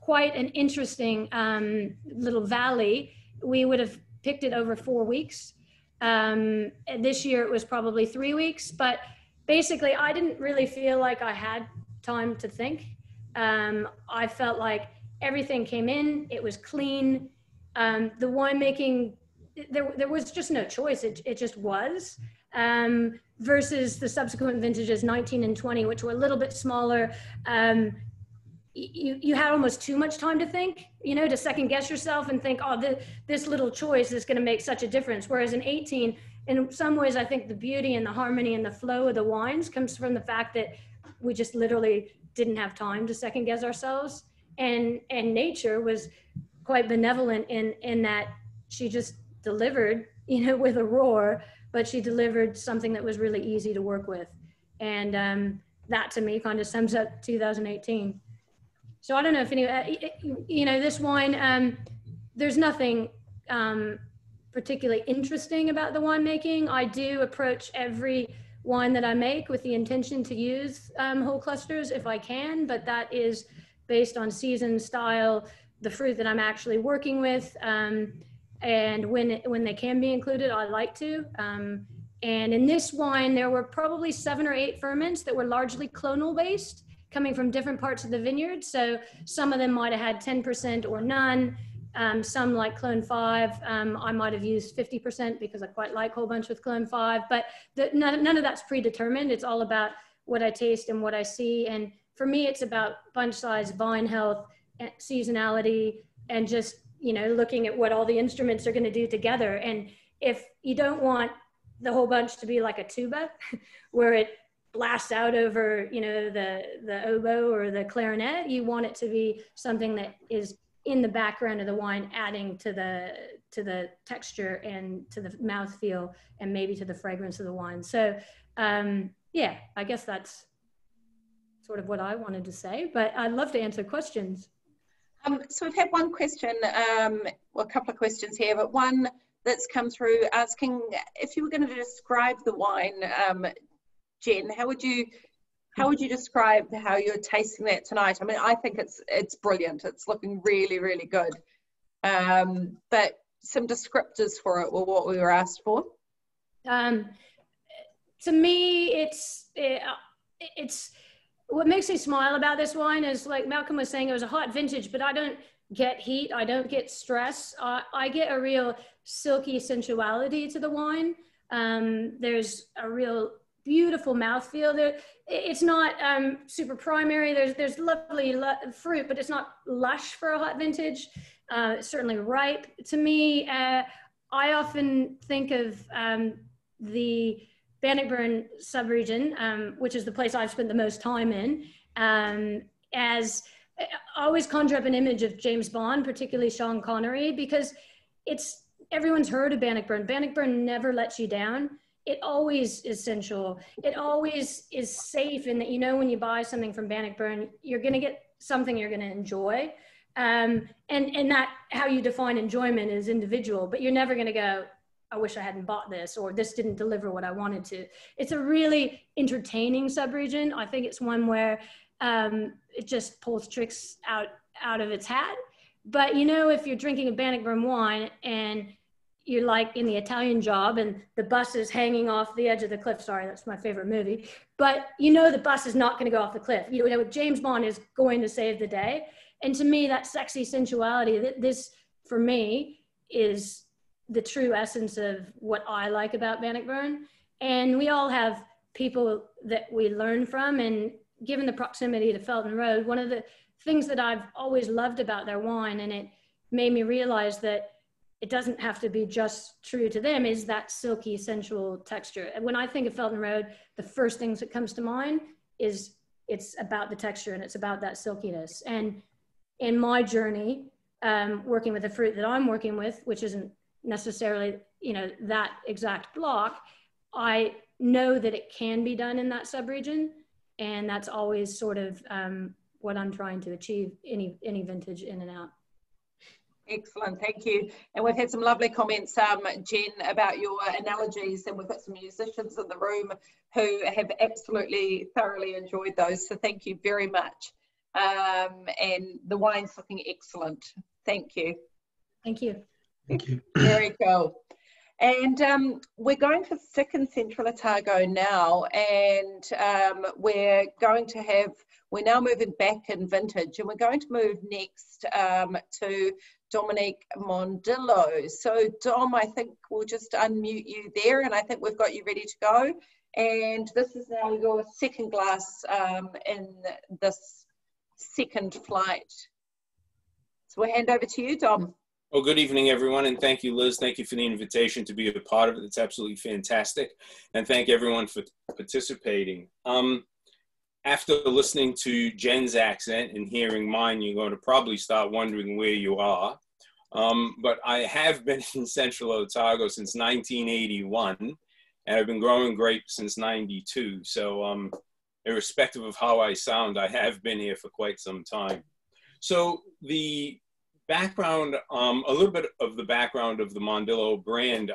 quite an interesting um, little valley, we would have picked it over four weeks. Um, this year it was probably three weeks, but basically I didn't really feel like I had time to think. Um, I felt like everything came in, it was clean. Um, the winemaking, there, there was just no choice. It, it just was. Um, versus the subsequent vintages 19 and 20, which were a little bit smaller. You, you had almost too much time to think, you know, to second guess yourself and think, oh, this little choice is going to make such a difference. Whereas in 18, in some ways, I think the beauty and the harmony and the flow of the wines comes from the fact that we just literally didn't have time to second guess ourselves. And, and nature was quite benevolent in, in that she just delivered, you know, with a roar, but she delivered something that was really easy to work with. And um, that to me kind of sums up 2018. So I don't know if any, uh, you know, this wine, um, there's nothing um, particularly interesting about the winemaking. I do approach every wine that I make with the intention to use um, whole clusters if I can, but that is based on season, style, the fruit that I'm actually working with. Um, and when, when they can be included, I like to. Um, and in this wine, there were probably seven or eight ferments that were largely clonal based coming from different parts of the vineyard. So some of them might have had 10% or none. Um, some like Clone 5, um, I might have used 50% because I quite like Whole Bunch with Clone 5, but the, none, none of that's predetermined. It's all about what I taste and what I see. And for me, it's about bunch size, vine health, seasonality, and just, you know, looking at what all the instruments are going to do together. And if you don't want the whole bunch to be like a tuba, where it blasts out over you know the the oboe or the clarinet. You want it to be something that is in the background of the wine, adding to the to the texture and to the mouthfeel and maybe to the fragrance of the wine. So um, yeah, I guess that's sort of what I wanted to say. But I'd love to answer questions. Um, so we've had one question, um, well, a couple of questions here, but one that's come through asking if you were going to describe the wine, um, Jen, how would you how would you describe how you're tasting that tonight? I mean, I think it's it's brilliant. It's looking really, really good. Um, but some descriptors for it were what we were asked for. Um, to me, it's it, it's what makes me smile about this wine is like Malcolm was saying, it was a hot vintage, but I don't get heat. I don't get stress. Uh, I get a real silky sensuality to the wine. Um, there's a real beautiful mouthfeel. There, it's not um, super primary. There's there's lovely lo- fruit, but it's not lush for a hot vintage. Uh, it's certainly ripe. To me, uh, I often think of um, the Bannockburn subregion, um, which is the place I've spent the most time in, um, as I always conjure up an image of James Bond, particularly Sean Connery, because it's everyone's heard of Bannockburn. Bannockburn never lets you down. It always is sensual. It always is safe in that you know when you buy something from Bannockburn, you're going to get something you're going to enjoy. Um, and and that how you define enjoyment is individual, but you're never going to go, I wish I hadn't bought this or this didn't deliver what I wanted to. It's a really entertaining subregion. I think it's one where um, it just pulls tricks out out of its hat. But you know, if you're drinking a Bannockburn wine and you're like in the Italian job and the bus is hanging off the edge of the cliff. Sorry, that's my favorite movie. But you know the bus is not going to go off the cliff. You know, James Bond is going to save the day. And to me, that sexy sensuality, that this for me is the true essence of what I like about Bannockburn. And we all have people that we learn from. And given the proximity to Felton Road, one of the things that I've always loved about their wine, and it made me realize that it doesn't have to be just true to them, is that silky, sensual texture. And when I think of Felton Road, the first things that comes to mind is it's about the texture and it's about that silkiness. And in my journey, um, working with the fruit that I'm working with, which isn't necessarily, you know, that exact block, I know that it can be done in that subregion. And that's always sort of um, what I'm trying to achieve any, any vintage in and out. Excellent, thank you. And we've had some lovely comments, um, Jen, about your analogies, and we've got some musicians in the room who have absolutely thoroughly enjoyed those. So thank you very much. Um, and the wine's looking excellent. Thank you. Thank you. Thank you. Very cool. And um, we're going for second Central Otago now, and um, we're going to have, we're now moving back in vintage, and we're going to move next um, to Dominique Mondillo. So, Dom, I think we'll just unmute you there, and I think we've got you ready to go. And this is now your second glass um, in this second flight. So we'll hand over to you, Dom. Well, good evening, everyone, and thank you, Liz. Thank you for the invitation to be a part of it. It's absolutely fantastic, and thank everyone for participating. Um, after listening to Jen's accent and hearing mine, you're going to probably start wondering where you are. Um, but I have been in Central Otago since 1981, and I've been growing grapes since 92. So, um, irrespective of how I sound, I have been here for quite some time. So, the background, um, a little bit of the background of the Mondillo brand.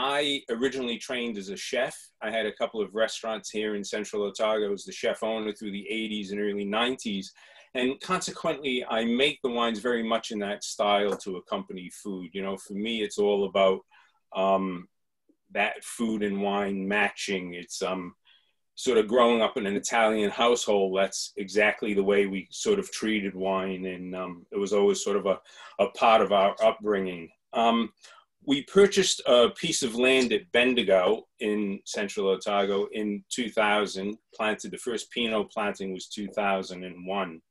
I originally trained as a chef. I had a couple of restaurants here in Central Otago. I was the chef owner through the 80s and early 90s. And consequently, I make the wines very much in that style to accompany food. You know, for me, it's all about um, that food and wine matching. It's um, sort of growing up in an Italian household, that's exactly the way we sort of treated wine. And um, it was always sort of a, a part of our upbringing. Um, we purchased a piece of land at Bendigo in central Otago in 2000, planted the first Pinot planting was 2001.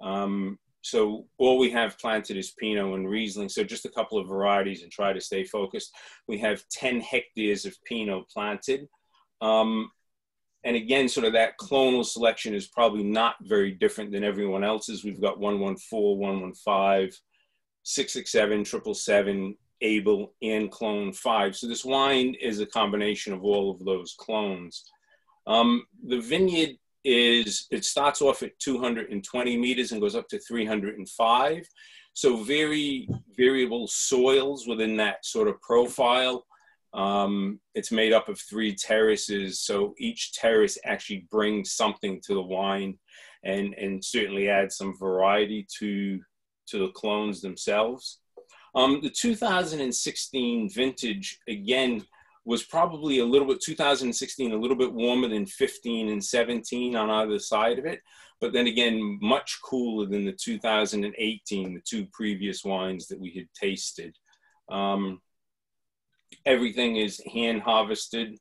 Um, so all we have planted is Pinot and Riesling. So just a couple of varieties and try to stay focused. We have 10 hectares of Pinot planted. Um, and again, sort of that clonal selection is probably not very different than everyone else's. We've got 114, 115, 667, 777, Abel, and Clone 5. So this wine is a combination of all of those clones. Um, the vineyard is, it starts off at 220 meters and goes up to 305. So very variable soils within that sort of profile. Um, it's made up of three terraces, so each terrace actually brings something to the wine, and and certainly adds some variety to to the clones themselves. Um, the 2016 vintage again was probably a little bit 2016 a little bit warmer than 15 and 17 on either side of it but then again much cooler than the 2018 the two previous wines that we had tasted um, everything is hand harvested,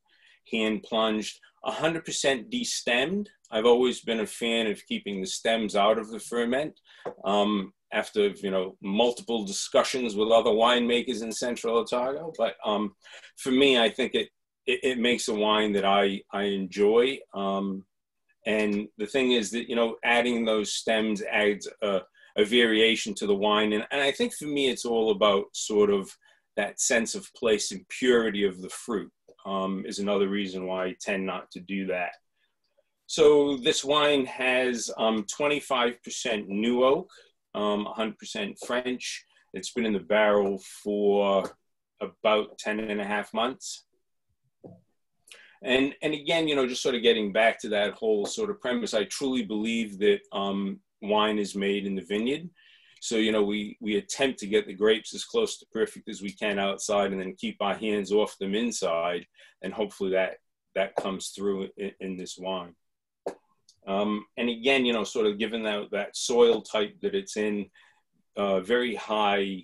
hand plunged, 100% destemmed. I've always been a fan of keeping the stems out of the ferment. Um, after you know multiple discussions with other winemakers in Central Otago, but um, for me, I think it, it, it makes a wine that I I enjoy. Um, and the thing is that you know adding those stems adds a, a variation to the wine, and, and I think for me, it's all about sort of that sense of place and purity of the fruit um, is another reason why I tend not to do that. So this wine has 25% um, new oak, 100% um, French. It's been in the barrel for about 10 and a half months. And, and again, you know, just sort of getting back to that whole sort of premise, I truly believe that um, wine is made in the vineyard. So, you know, we, we attempt to get the grapes as close to perfect as we can outside and then keep our hands off them inside. And hopefully that, that comes through in, in this wine. Um, and again, you know, sort of given that, that soil type that it's in, uh, very high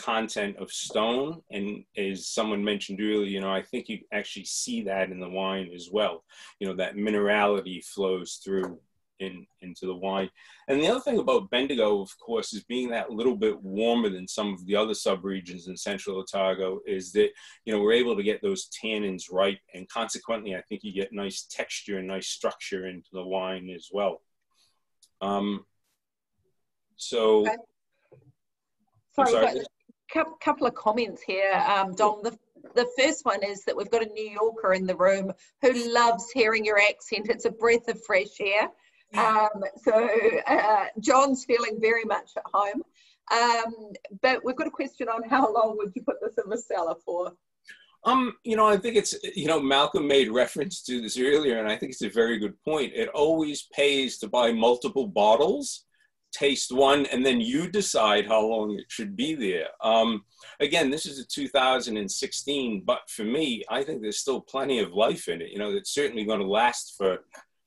content of stone. And as someone mentioned earlier, you know, I think you actually see that in the wine as well. You know, that minerality flows through in, into the wine. And the other thing about Bendigo, of course, is being that little bit warmer than some of the other subregions in Central Otago, is that you know we're able to get those tannins ripe, and consequently, I think you get nice texture and nice structure into the wine as well. Um, so, okay. sorry, sorry. a couple of comments here, um, Dom. The the first one is that we've got a New Yorker in the room who loves hearing your accent. It's a breath of fresh air. Um, so uh, John's feeling very much at home. Um, but we've got a question on how long would you put this in the cellar for? Um, you know, I think it's, you know, Malcolm made reference to this earlier, and I think it's a very good point. It always pays to buy multiple bottles, taste one, and then you decide how long it should be there. Um, again, this is a 2016, but for me, I think there's still plenty of life in it. You know, it's certainly going to last for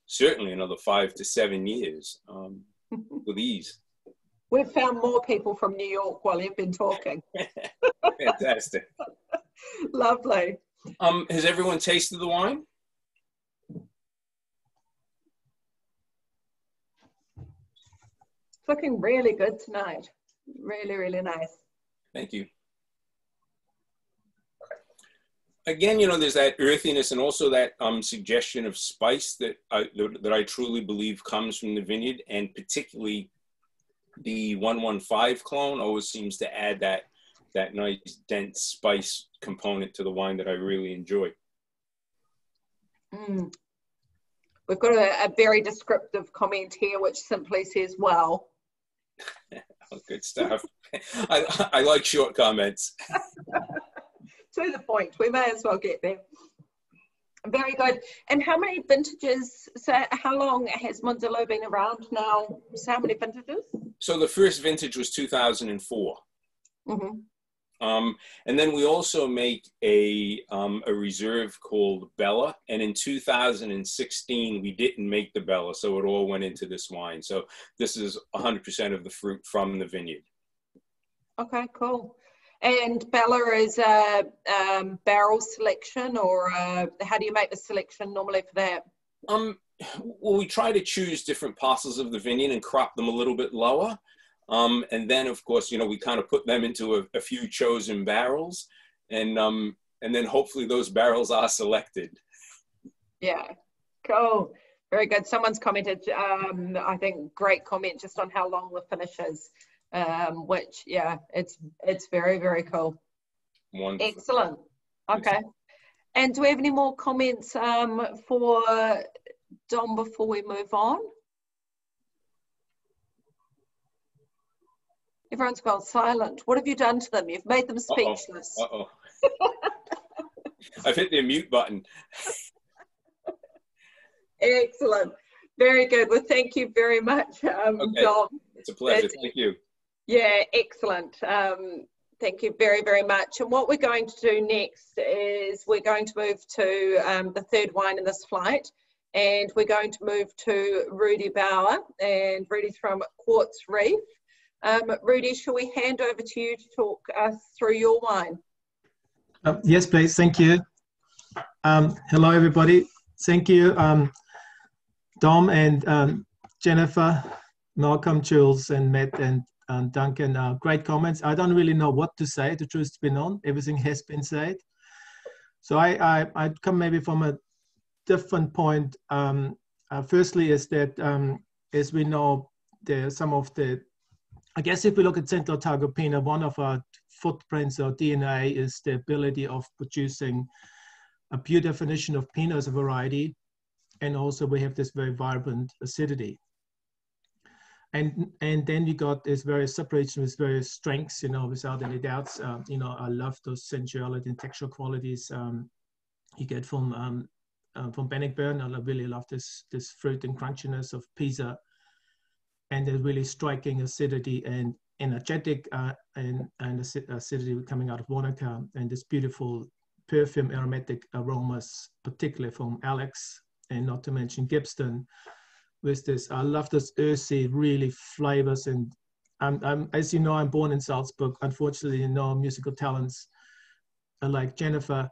certainly another five to seven years um, with ease. We've found more people from New York while you've been talking. Fantastic. Lovely. Um, has everyone tasted the wine? It's looking really good tonight. Really, really nice. Thank you again, you know, there's that earthiness and also that um, suggestion of spice that I, that I truly believe comes from the vineyard, and particularly the 115 clone always seems to add that that nice dense spice component to the wine that I really enjoy. Mm. We've got a, a, very descriptive comment here, which simply says, "Well." oh, good stuff. I, I like short comments. to the point. We may as well get there. Very good. And how many vintages? So, how long has Mondillo been around now? So, how many vintages? So, the first vintage was 2004. Mm-hmm. Um, and then we also make a, um, a reserve called Bella. And in 2016, we didn't make the Bella, so it all went into this wine. So this is 100% of the fruit from the vineyard. Okay, cool. And Bella is a um, barrel selection, or uh, how do you make the selection normally for that? Um, well, we try to choose different parcels of the vineyard and crop them a little bit lower. Um, and then, of course, you know, we kind of put them into a, a few chosen barrels, and um, and then hopefully those barrels are selected. Yeah, cool. Very good. Someone's commented, um, I think, great comment just on how long the finish is, um, which, yeah, it's it's very, very cool. Wonderful. Excellent. Okay. And do we have any more comments um, for Dom before we move on? Everyone's gone silent. What have you done to them? You've made them speechless. Uh oh. I've hit the mute button. Excellent. Very good. Well, thank you very much, um, Okay. Dom. It's a pleasure. It's- Thank you. Yeah, excellent. Um, thank you very, very much. And what we're going to do next is we're going to move to um, the third wine in this flight. And we're going to move to Rudi Bauer. And Rudi's from Quartz Reef. Um, Rudi, shall we hand over to you to talk us through your wine? Uh, yes, please. Thank you. Um, hello, everybody. Thank you, um, Dom and um, Jennifer, Malcolm, Jules, and Matt and, and Duncan. Uh, great comments. I don't really know what to say. The truth's been on. Everything has been said. So I, I, I'd come maybe from a different point. Um, uh, firstly, is that um, as we know, there some of the I guess if we look at Central Otago Pinot, one of our footprints or DNA is the ability of producing a pure definition of Pinot as a variety. And also we have this very vibrant acidity. And, and then we got this various separation with various strengths, you know, without any doubts. Um, you know, I love those sensuality and textural qualities um, you get from um, uh, from Bannockburn. I really love this this fruit and crunchiness of Pisa and the really striking acidity and energetic uh, and, and acidity coming out of Wanaka and this beautiful perfume aromatic aromas, particularly from Alex and not to mention Gibbston with this. I love this earthy, really flavors. And I'm, I'm, as you know, I'm born in Salzburg. Unfortunately, no musical talents like Jennifer.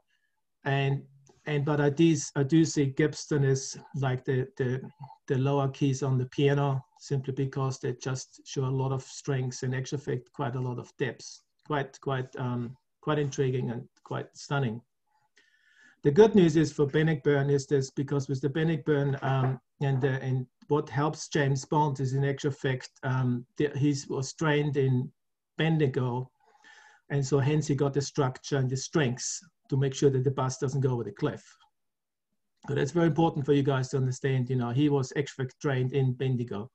And and but I do I do see Gibbston is like the the the lower keys on the piano simply because they just show a lot of strengths and actually affect quite a lot of depth. Quite quite um, quite intriguing and quite stunning. The good news is for Bannockburn is this because with the Bannockburn um, and the, and what helps James Bond is in actual fact um, he was trained in Bendigo, and so hence he got the structure and the strengths to make sure that the bus doesn't go over the cliff. But that's very important for you guys to understand. You know, he was actually trained in Bendigo.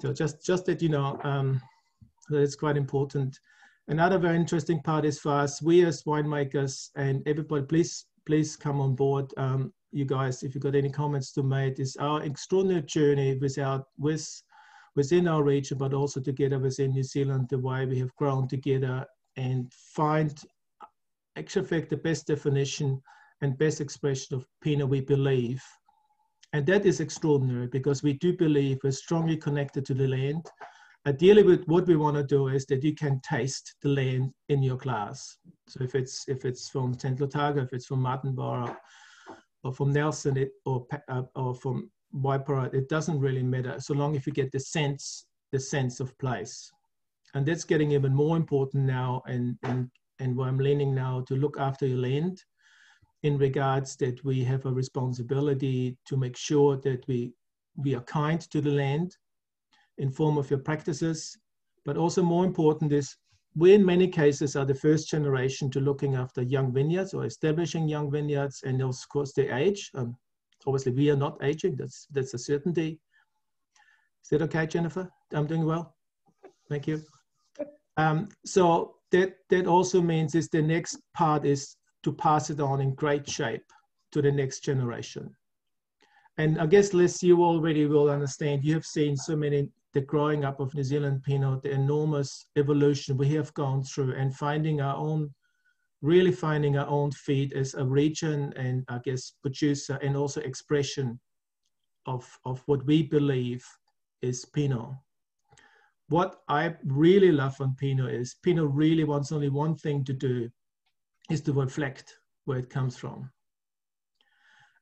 So just just that you know, um, that's quite important. Another very interesting part is for us, we as winemakers and everybody, please please come on board. Um, you guys, if you've got any comments to make, is our extraordinary journey without with within our region, but also together within New Zealand, the way we have grown together and find actually fact the best definition and best expression of Pinot we believe. And that is extraordinary because we do believe we're strongly connected to the land. Ideally, with what we want to do is that you can taste the land in your glass. So if it's if it's from Central Otago, if it's from Martinborough, or from Nelson, it, or uh, or from Waipara, it doesn't really matter so long if you get the sense the sense of place. And that's getting even more important now, and and and where I'm leaning now to look after your land in regards that we have a responsibility to make sure that we we are kind to the land in form of your practices but also more important is we in many cases are the first generation to looking after young vineyards or establishing young vineyards and of course they age um, obviously we are not aging. That's that's a certainty. Is that okay jennifer? I'm doing well. Thank you. Um, so that that also means is the next part is to pass it on in great shape to the next generation. And I guess, Liz, you already will understand. You have seen so many the growing up of New Zealand Pinot, the enormous evolution we have gone through, and finding our own, really finding our own feet as a region and I guess producer and also expression of of what we believe is Pinot what I really love on Pinot is Pinot really wants only one thing to do is to reflect where it comes from.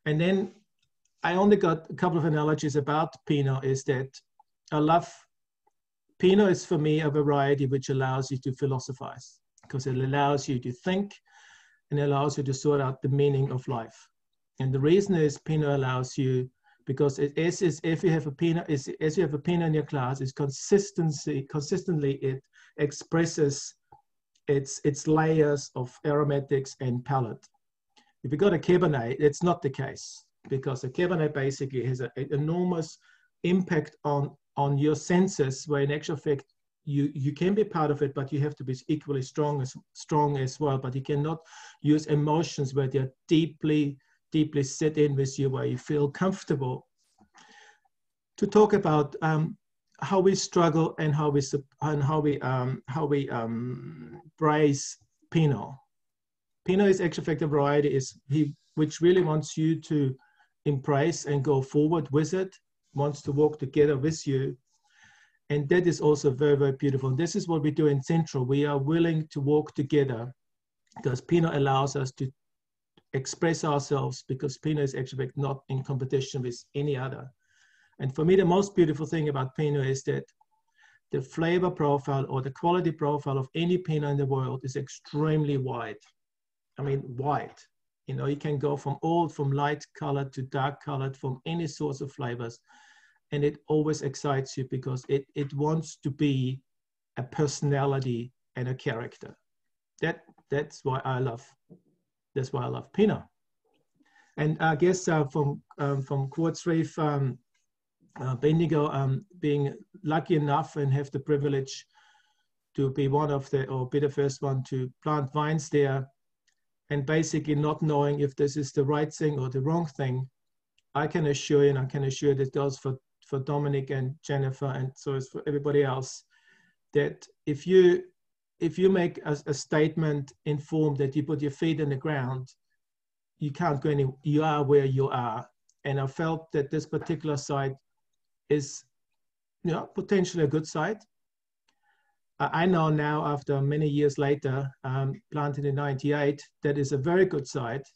And then I only got a couple of analogies about Pinot is that I love Pinot is for me a variety which allows you to philosophize because it allows you to think and allows you to sort out the meaning of life. And the reason is Pinot allows you because it is, is if you have a Pinot, is as you have a Pinot in your class, is consistency consistently it expresses its its layers of aromatics and palate. If you got a Cabernet, it's not the case because a Cabernet basically has an enormous impact on on your senses, where in actual fact you you can be part of it, but you have to be equally strong as strong as well. But you cannot use emotions where they're deeply deeply set in with you, where you feel comfortable. To talk about um, how we struggle and how we and how we um, how we um, braise Pinot. Pinot is actually fact a variety is he which really wants you to embrace and go forward with it, wants to walk together with you. And that is also very, very beautiful. And this is what we do in Central. We are willing to walk together because Pinot allows us to express ourselves because Pinot is actually not in competition with any other. And for me, the most beautiful thing about Pinot is that the flavor profile or the quality profile of any Pinot in the world is extremely wide. I mean, wide. You know, you can go from old, from light colored to dark colored, from any source of flavors. And it always excites you because it, it wants to be a personality and a character. That, that's why I love, that's why I love Pinot. And I guess uh, from, um, from Quartz Reef, um, uh, Bendigo, um, being lucky enough and have the privilege to be one of the, or be the first one to plant vines there, and basically not knowing if this is the right thing or the wrong thing, I can assure you, and I can assure that goes for, for Dominic and Jennifer, and so it's for everybody else, that if you if you make a, a statement informed that you put your feet in the ground, you can't go any. You are where you are, and I felt that this particular site is, you know, potentially a good site. I know now, after many years later, um, planted in 98, that is a very good site,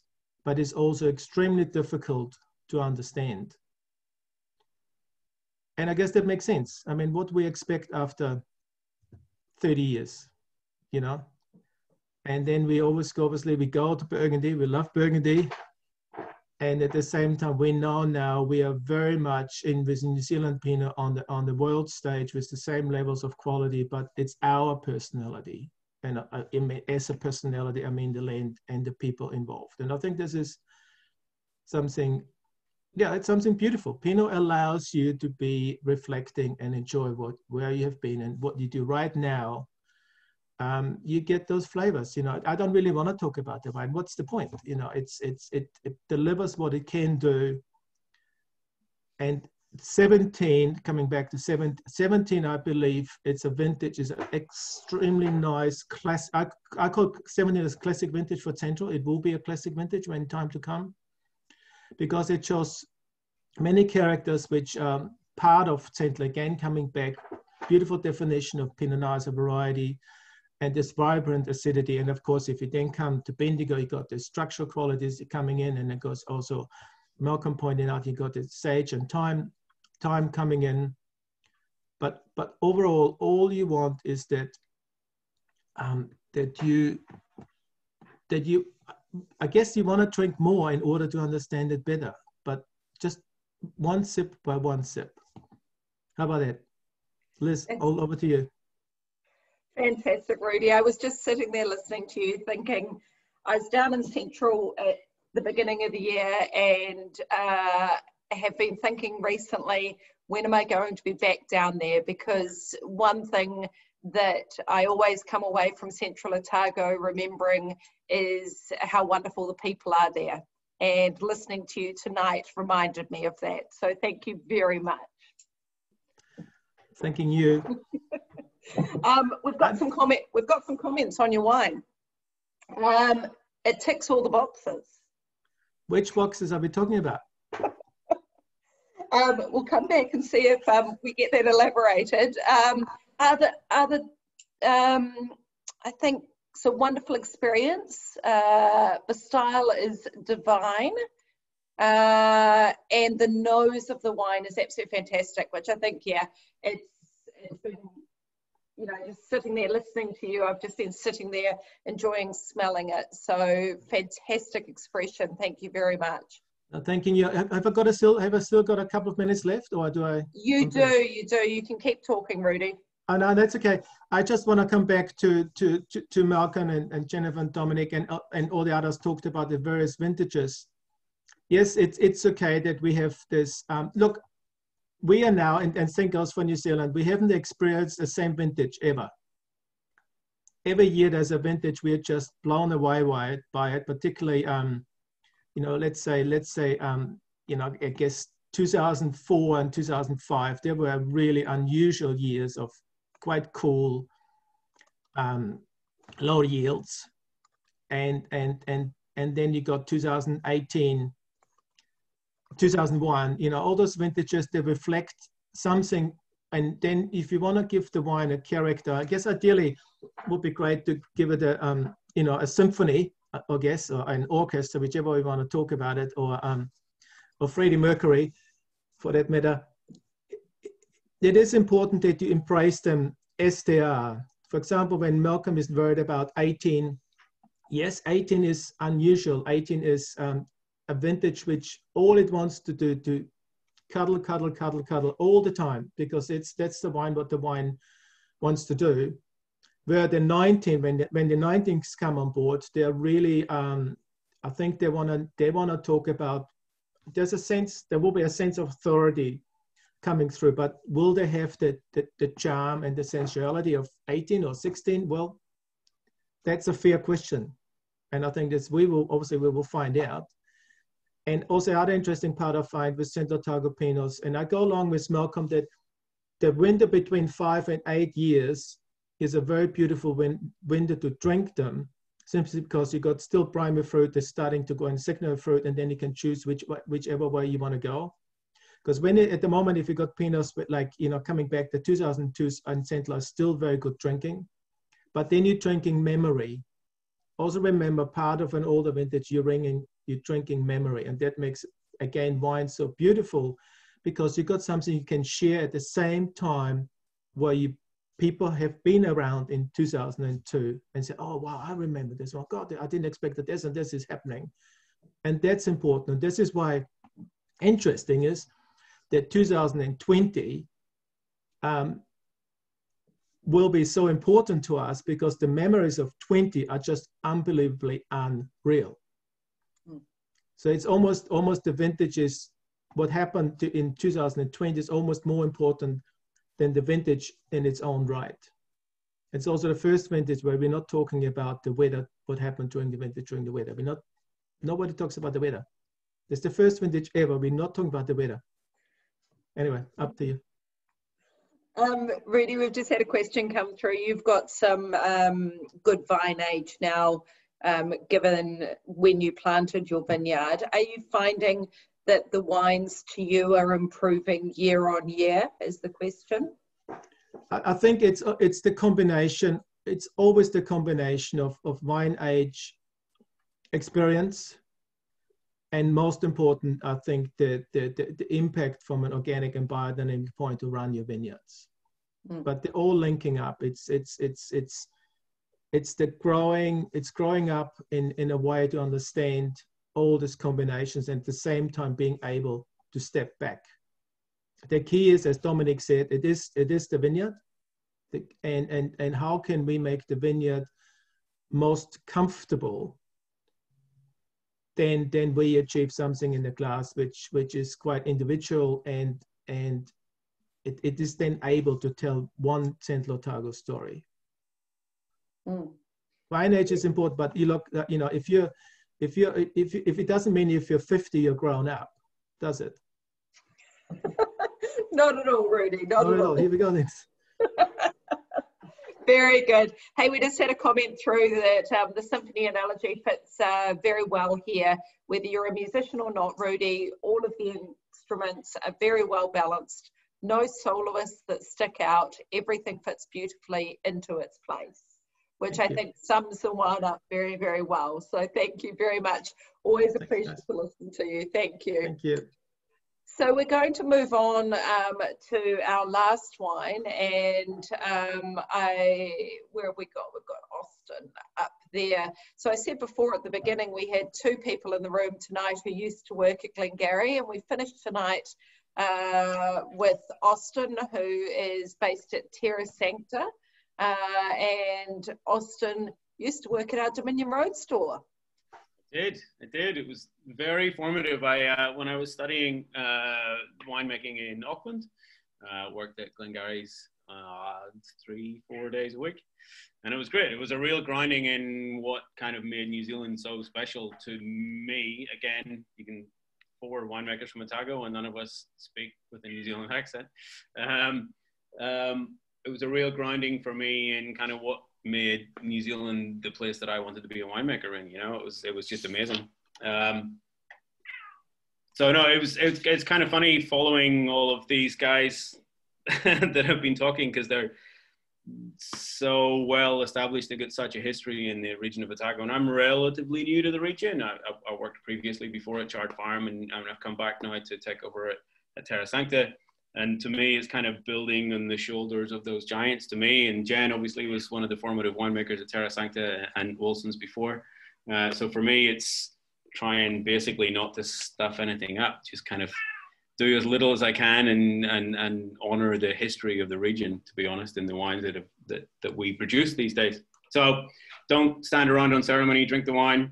but it's also extremely difficult to understand. And I guess that makes sense. I mean, what we expect after 30 years, you know? And then we always go, obviously, we go to Burgundy, we love Burgundy, and at the same time we know now we are very much in with New Zealand Pinot on the on the world stage with the same levels of quality, but it's our personality, and uh, as a personality, I mean the land and the people involved, and I think this is something. Yeah, it's something beautiful. Pinot allows you to be reflecting and enjoy what where you have been and what you do right now um, you get those flavors. You know, I don't really want to talk about the wine. What's the point? You know, it's it's it, it delivers what it can do. And 17, coming back to 17, 17, I believe it's a vintage, is extremely nice class. I, I call 17 as classic vintage for Central. It will be a classic vintage when time to come because it shows many characters which are part of Central again coming back. Beautiful definition of Pinot Noir as a variety and this vibrant acidity. And of course, if you then come to Bendigo, you got the structural qualities coming in, and it goes also, Malcolm pointed out, you got the sage and thyme, thyme coming in. But but overall, all you want is that um, that you that you, I guess you want to drink more in order to understand it better. But just one sip by one sip. How about that, Liz? All over to you. Fantastic, Rudi. I was just sitting there listening to you thinking, I was down in Central at the beginning of the year and uh, have been thinking recently, when am I going to be back down there? Because one thing that I always come away from Central Otago remembering is how wonderful the people are there. And listening to you tonight reminded me of that. So thank you very much. Thanking you. um, we've got some comment. We've got some comments on your wine. Um, it ticks all the boxes. Which boxes are we talking about? um, we'll come back and see if um, we get that elaborated. Um, other, other, um, I think it's a wonderful experience. Uh, the style is divine. Uh, and the nose of the wine is absolutely fantastic, which I think, yeah, it's, it's been you know, just sitting there listening to you, I've just been sitting there enjoying smelling it. So fantastic expression. Thank you very much. Uh, thanking you. Have, have I got a still? Have I still got a couple of minutes left, or do I? You do. You do. You can keep talking, Rudi. Oh, no, that's okay. I just want to come back to to to, to Malcolm and, and Jennifer and Dominic and uh, and all the others talked about the various vintages. Yes, it's it's okay that we have this. Um, look, we are now, and, and same goes for New Zealand, we haven't experienced the same vintage ever. Every year there's a vintage, we're just blown away by it, by it particularly, um, you know, let's say, let's say, um, you know, I guess 2004 and 2005, there were really unusual years of quite cool um, low yields. And, and, and, and then you got 2018, 2001, you know, all those vintages, they reflect something. And then if you want to give the wine a character, I guess ideally would be great to give it a, um, you know, a symphony, I guess, or an orchestra, whichever we want to talk about it, or, um, or Freddie Mercury, for that matter. It is important that you embrace them as they are. For example, when Malcolm is worried about 18, yes, 18 is unusual. 18 is um, a vintage which all it wants to do to cuddle, cuddle, cuddle, cuddle all the time because it's that's the wine what the wine wants to do. Where the 19, when the, when the 19s come on board, they're really, um, I think they want to they want to talk about. There's a sense there will be a sense of authority coming through, but will they have the, the, the charm and the sensuality of 18 or 16? Well, that's a fair question. And I think that we will obviously we will find out. And also other interesting part I find with Central Otago Pinots, and I go along with Malcolm that the window between five and eight years is a very beautiful win window to drink them, simply because you got still primary fruit that's starting to go in secondary fruit, and then you can choose which whichever way you want to go. Because when it, at the moment, if you got Pinots with like you know coming back, the 2002 and Central are still very good drinking, but then you're drinking memory. Also remember, part of an older vintage, you're bringing you're drinking memory. And that makes, again, wine so beautiful because you got something you can share at the same time where you people have been around in 2002 and say, oh, wow, I remember this Oh, God, I didn't expect that this and this is happening. And that's important. This is why interesting is that 2020 um, will be so important to us because the memories of 20 are just unbelievably unreal. So it's almost almost the vintage is what happened to, in 2020 is almost more important than the vintage in its own right. It's also the first vintage where we're not talking about the weather, what happened during the vintage during the weather. We're not nobody talks about the weather. It's the first vintage ever. We're not talking about the weather. Anyway, up to you. Um, Rudi, we've just had a question come through. You've got some um, good vine age now um, given when you planted your vineyard. Are you finding that the wines to you are improving year on year? Is the question. I think it's it's the combination. It's always the combination of, of wine age experience and most important, I think the, the, the, the, impact from an organic and biodynamic point to run your vineyards. Mm. But they're all linking up. It's it's it's it's it's the growing it's growing up in in a way to understand all these combinations and at the same time being able to step back. The key is as dominic said it is it is the vineyard. The, and and and how can we make the vineyard most comfortable then then we achieve something in the glass which which is quite individual and and it, it is then able to tell one Central Otago story Mm. age is important, but you look, uh, you know, if you're, if you if if it doesn't mean if you're 50 you're grown up, does it? not at all, Rudi. Not, not at all. all. Here we go then. very good. Hey, we just had a comment through that um, the symphony analogy fits uh, very well here. Whether you're a musician or not, Rudi, all of the instruments are very well balanced. No soloists that stick out. Everything fits beautifully into its place which thank I you. think sums the wine up very, very well. So thank you very much. Always a pleasure to listen to you. Thank you. Thank you. So we're going to move on um, to our last wine, and um, I where have we got? We've got Austin up there. So I said before at the beginning we had two people in the room tonight who used to work at Glengarry, and we finished tonight uh, with Austin, who is based at Terra Sancta, uh, and Austin used to work at our Dominion Road store did. I did. It was very formative. I uh, when I was studying uh, winemaking in Auckland, uh, worked at Glengarry's uh, three, four days a week, and it was great. It was a real grinding in what kind of made New Zealand so special to me. Again, you can four winemakers from Otago, and none of us speak with a New Zealand accent. Um, um, it was a real grinding for me in kind of what made New Zealand the place that I wanted to be a winemaker in. You know, it was it was just amazing. Um, so no, it was it's, it's kind of funny following all of these guys that have been talking because they're so well established. They got such a history in the region of Otago, and I'm relatively new to the region. I, I, I worked previously before at Chard Farm, and, and I've come back now to take over at, at Terra Sancta and to me it's kind of building on the shoulders of those giants. To me and jen obviously was one of the formative winemakers at terra sancta and Olssens before. Uh, so for me it's trying basically not to stuff anything up just kind of do as little as i can and and and honor the history of the region to be honest in the wines that have, that, that we produce these days. So don't stand around on ceremony drink the wine.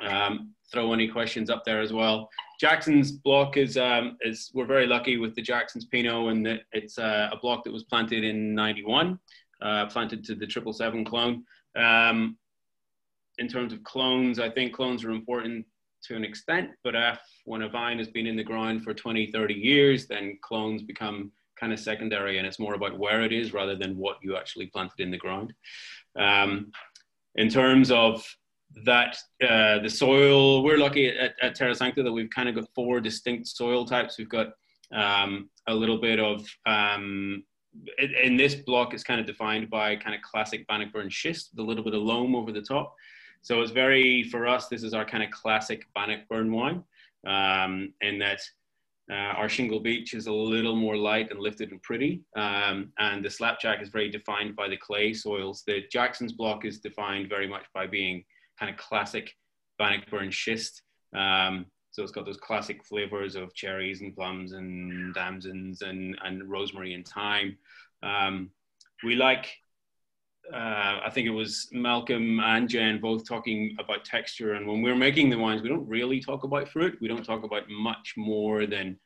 Um, throw any questions up there as well Jackson's block is um, is we're very lucky with the Jackson's Pinot, and it's uh, a block that was planted in '91, uh, planted to the triple seven clone. Um, in terms of clones, I think clones are important to an extent, but if, when a vine has been in the ground for 20, 30 years, then clones become kind of secondary, and it's more about where it is rather than what you actually planted in the ground. Um, in terms of that uh, the soil, we're lucky at, at Terra Sancta that we've kind of got four distinct soil types. We've got um, a little bit of, um, in this block, it's kind of defined by kind of classic Bannockburn schist with a little bit of loam over the top. So it's very, for us, this is our kind of classic Bannockburn wine um, in that uh, our shingle beach is a little more light and lifted and pretty. Um, and the slapjack is very defined by the clay soils. The Jackson's block is defined very much by being kind of classic Bannockburn schist. Um, so it's got those classic flavors of cherries and plums and damsons and, and rosemary and thyme. Um, we like, uh, I think it was Malcolm and Jen both talking about texture. And when we're making the wines, we don't really talk about fruit. We don't talk about much more than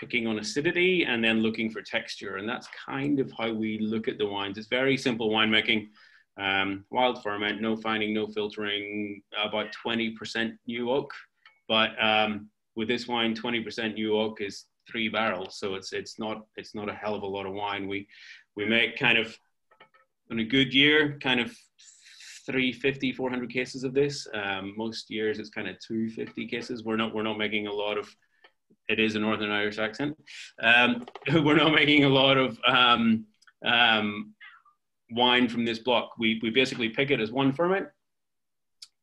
picking on acidity and then looking for texture. And that's kind of how we look at the wines. It's very simple winemaking. Um, wild ferment, no fining, no filtering, about 20% new oak. But um, with this wine, 20% new oak is three barrels, so it's it's not it's not a hell of a lot of wine. We we make kind of in a good year, kind of 350, 400 cases of this. Um, most years it's kind of 250 cases. We're not we're not making a lot of. It is a Northern Irish accent. Um, we're not making a lot of um, um, wine from this block. We, we basically pick it as one ferment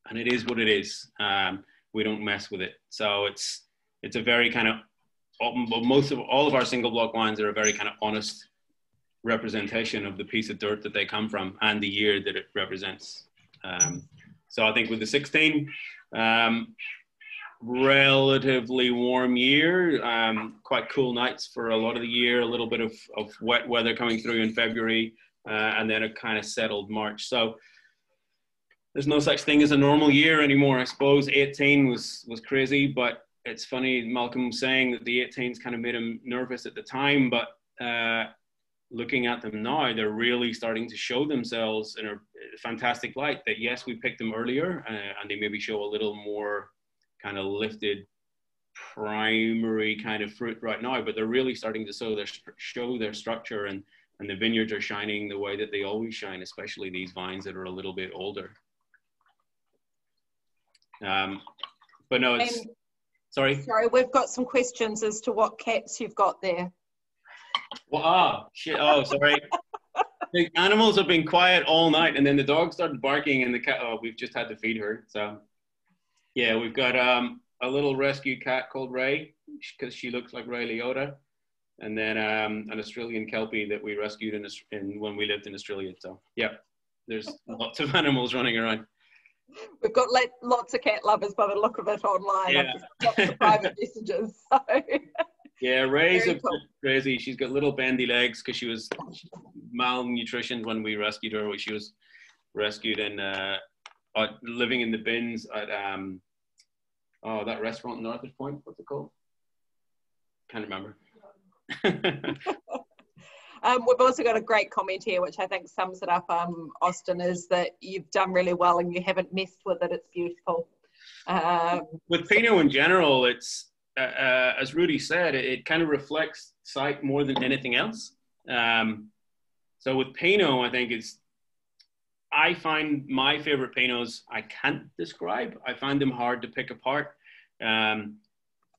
and it is what it is. Um, we don't mess with it. So it's, it's a very kind of, most of all of our single block wines are a very kind of honest representation of the piece of dirt that they come from and the year that it represents. Um, so I think with the 16, um, relatively warm year, um, quite cool nights for a lot of the year, a little bit of, of wet weather coming through in February, uh, and then a kind of settled March. So there's no such thing as a normal year anymore. I suppose 18 was was crazy, but it's funny. Malcolm saying that the 18s kind of made him nervous at the time, but uh, looking at them now, they're really starting to show themselves in a fantastic light. That yes, we picked them earlier, uh, and they maybe show a little more kind of lifted primary kind of fruit right now, but they're really starting to show their show their structure and and the vineyards are shining the way that they always shine, especially these vines that are a little bit older. Um, but no, it's and, sorry. Sorry, we've got some questions as to what cats you've got there. Well, ah, shit. Oh, sorry. the animals have been quiet all night, and then the dog started barking, and the cat. Oh, we've just had to feed her. So, yeah, we've got um, a, a little rescue cat called Ray because she looks like Ray Liotta, and then um, an Australian kelpie that we rescued in, in when we lived in Australia. So yeah, there's lots of animals running around. We've got lots of cat lovers by the look of it online. Yeah. I've just private messages. So. Yeah, Ray's a cool. crazy. She's got little bendy legs because she was malnutrition when we rescued her. She was rescued in uh, uh, living in the bins at um, oh that restaurant in Arthur's Point. What's it called? Can't remember. um, we've also got a great comment here, which I think sums it up. Um, Austin is that you've done really well and you haven't messed with it. It's beautiful. Um, with Pinot in general, it's uh, uh, as Rudi said, it, it, kind of reflects site more than anything else. Um, so with Pinot, I think it's, I find my favorite Pinots I can't describe. I find them hard to pick apart. Um,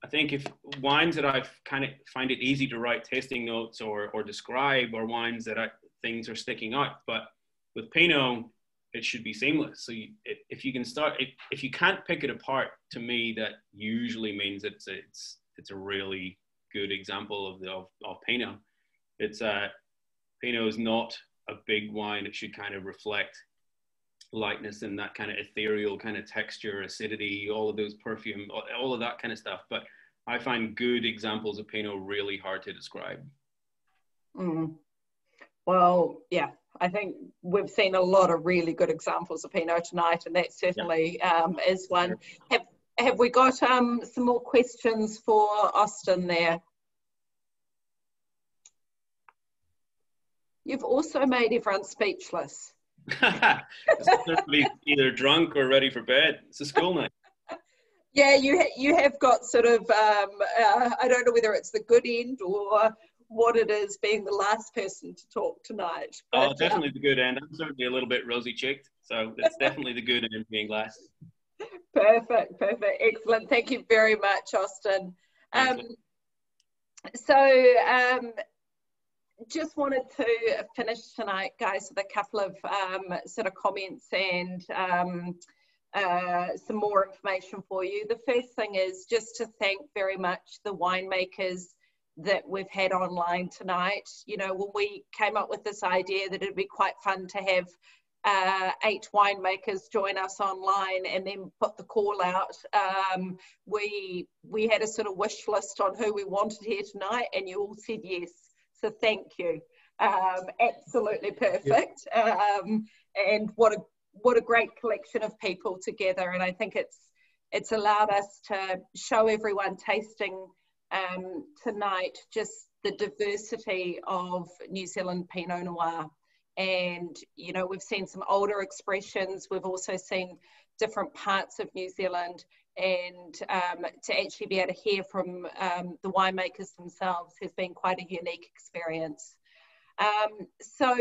I think if wines that I kind of find it easy to write tasting notes or, or describe are wines that I, things are sticking out. But with Pinot, it should be seamless. So you, if you can start, if, if you can't pick it apart, to me, that usually means it's a, it's it's a really good example of the of, of Pinot. It's a uh, Pinot is not a big wine. It should kind of reflect lightness and that kind of ethereal kind of texture, acidity, all of those perfume, all of that kind of stuff. But I find good examples of Pinot really hard to describe. Mm. Well, yeah, I think we've seen a lot of really good examples of Pinot tonight, and that certainly yeah. um, is one. Have, have we got um, some more questions for Austin there? You've also made everyone speechless. Either drunk or ready for bed. It's a school night. Yeah, you ha you have got sort of um, uh, I don't know whether it's the good end or what it is being the last person to talk tonight. But, oh, uh, definitely uh, the good end. I'm certainly a little bit rosy cheeked, so it's definitely the good end being last. Perfect, perfect, excellent. Thank you very much, Austin. Um, so, um, just wanted to finish tonight, guys, with a couple of um, sort of comments and um, uh, some more information for you. The first thing is just to thank very much the winemakers that we've had online tonight. You know, when we came up with this idea that it'd be quite fun to have uh, eight winemakers join us online and then put the call out. Um, we we had a sort of wish list on who we wanted here tonight, and you all said yes. So thank you. Um, absolutely perfect. Um, and what a what a great collection of people together. And I think it's it's allowed us to show everyone tasting um, tonight just the diversity of New Zealand Pinot Noir. And, you know, we've seen some older expressions. We've also seen different parts of New Zealand. And um, to actually be able to hear from um, the winemakers themselves has been quite a unique experience. Um, so,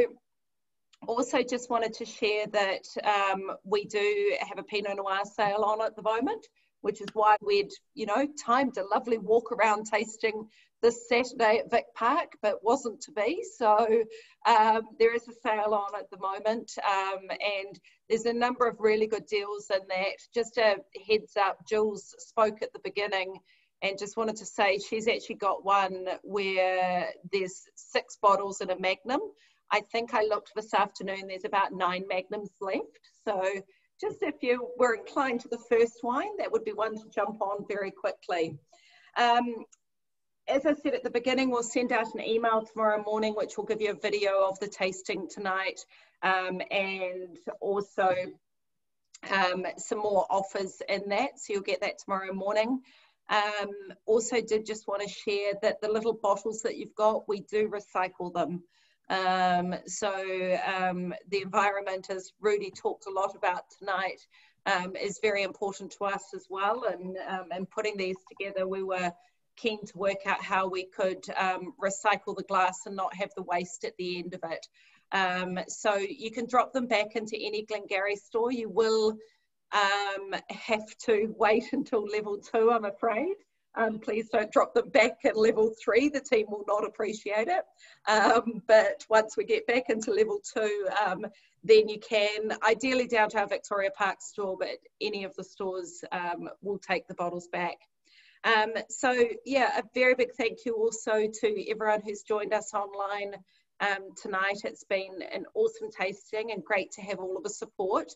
also just wanted to share that um, we do have a Pinot Noir sale on at the moment which is why we'd, you know, timed a lovely walk around tasting this Saturday at Vic Park, but wasn't to be. So um, there is a sale on at the moment, um, and there's a number of really good deals in that. Just a heads up, Jules spoke at the beginning and just wanted to say she's actually got one where there's six bottles in a magnum. I think I looked this afternoon, there's about nine magnums left. So just if you were inclined to the first wine, that would be one to jump on very quickly. Um, as I said at the beginning, we'll send out an email tomorrow morning, which will give you a video of the tasting tonight um, and also um, some more offers in that. So you'll get that tomorrow morning. Um, also did just want to share that the little bottles that you've got, we do recycle them. Um, so um, the environment, as Rudi talked a lot about tonight, um, is very important to us as well. And, and putting these together, we were keen to work out how we could um, recycle the glass and not have the waste at the end of it. Um, so you can drop them back into any Glengarry store. You will have to wait until level two, I'm afraid. Um, please don't drop them back at level three. The team will not appreciate it. Um, but once we get back into level two, um, then you can, ideally down to our Victoria Park store, but any of the stores um, will take the bottles back. Um, so yeah, a very big thank you also to everyone who's joined us online um, tonight. It's been an awesome tasting and great to have all of the support.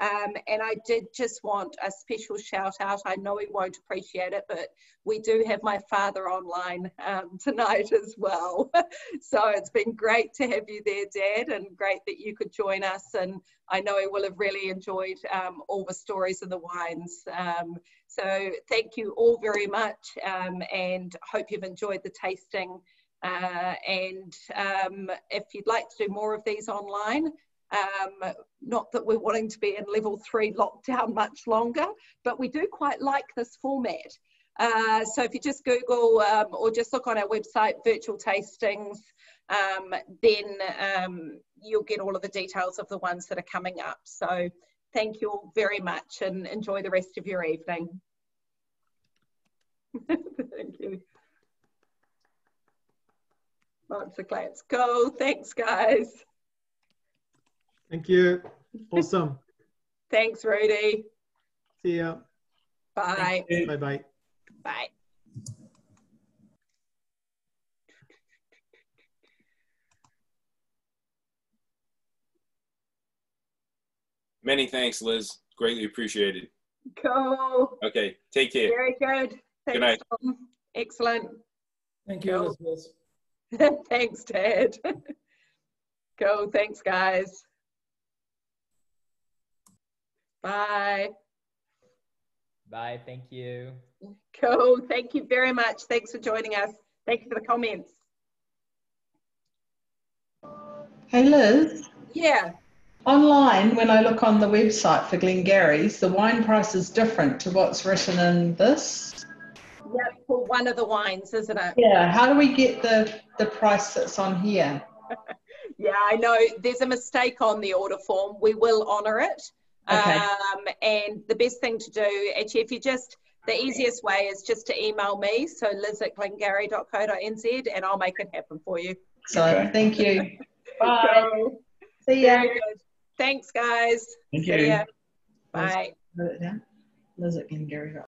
Um, and I did just want a special shout out. I know he won't appreciate it, but we do have my father online um, tonight as well. so it's been great to have you there, Dad, and great that you could join us. And I know he will have really enjoyed um, all the stories and the wines. Um, so thank you all very much um, and hope you've enjoyed the tasting. Uh, and um, if you'd like to do more of these online, um, not that we're wanting to be in level three lockdown much longer, but we do quite like this format. Uh, so if you just Google um, or just look on our website, virtual tastings, um, then um, you'll get all of the details of the ones that are coming up. So thank you all very much and enjoy the rest of your evening. thank you. Lots of claps. Go. Thanks, guys. Thank you. Awesome. Thanks, Rudi. See ya. Bye. Bye bye. Bye. Many thanks, Liz. Greatly appreciated. Cool. Okay, take care. Very good. Thanks, night. Tom. Excellent. Thank you, Elizabeth. Thanks, Ted. Cool. Thanks, guys. Bye. Bye. Thank you. Cool. Thank you very much. Thanks for joining us. Thank you for the comments. Hey Liz, Yeah. online when I look on the website for Glengarry's, the wine price is different to what's written in this. Yeah, for one of the wines, isn't it? Yeah, how do we get the, the price that's on here? Yeah, I know there's a mistake on the order form. We will honour it. Okay. Um, and the best thing to do, actually, if you just, the easiest way is just to email me, so liz at glengarry.co.nz, and I'll make it happen for you. Excellent, thank you. Bye. Cool. See ya. Thanks, guys. Thank See you. ya. Bye. Wrote. Liz at Glengarry.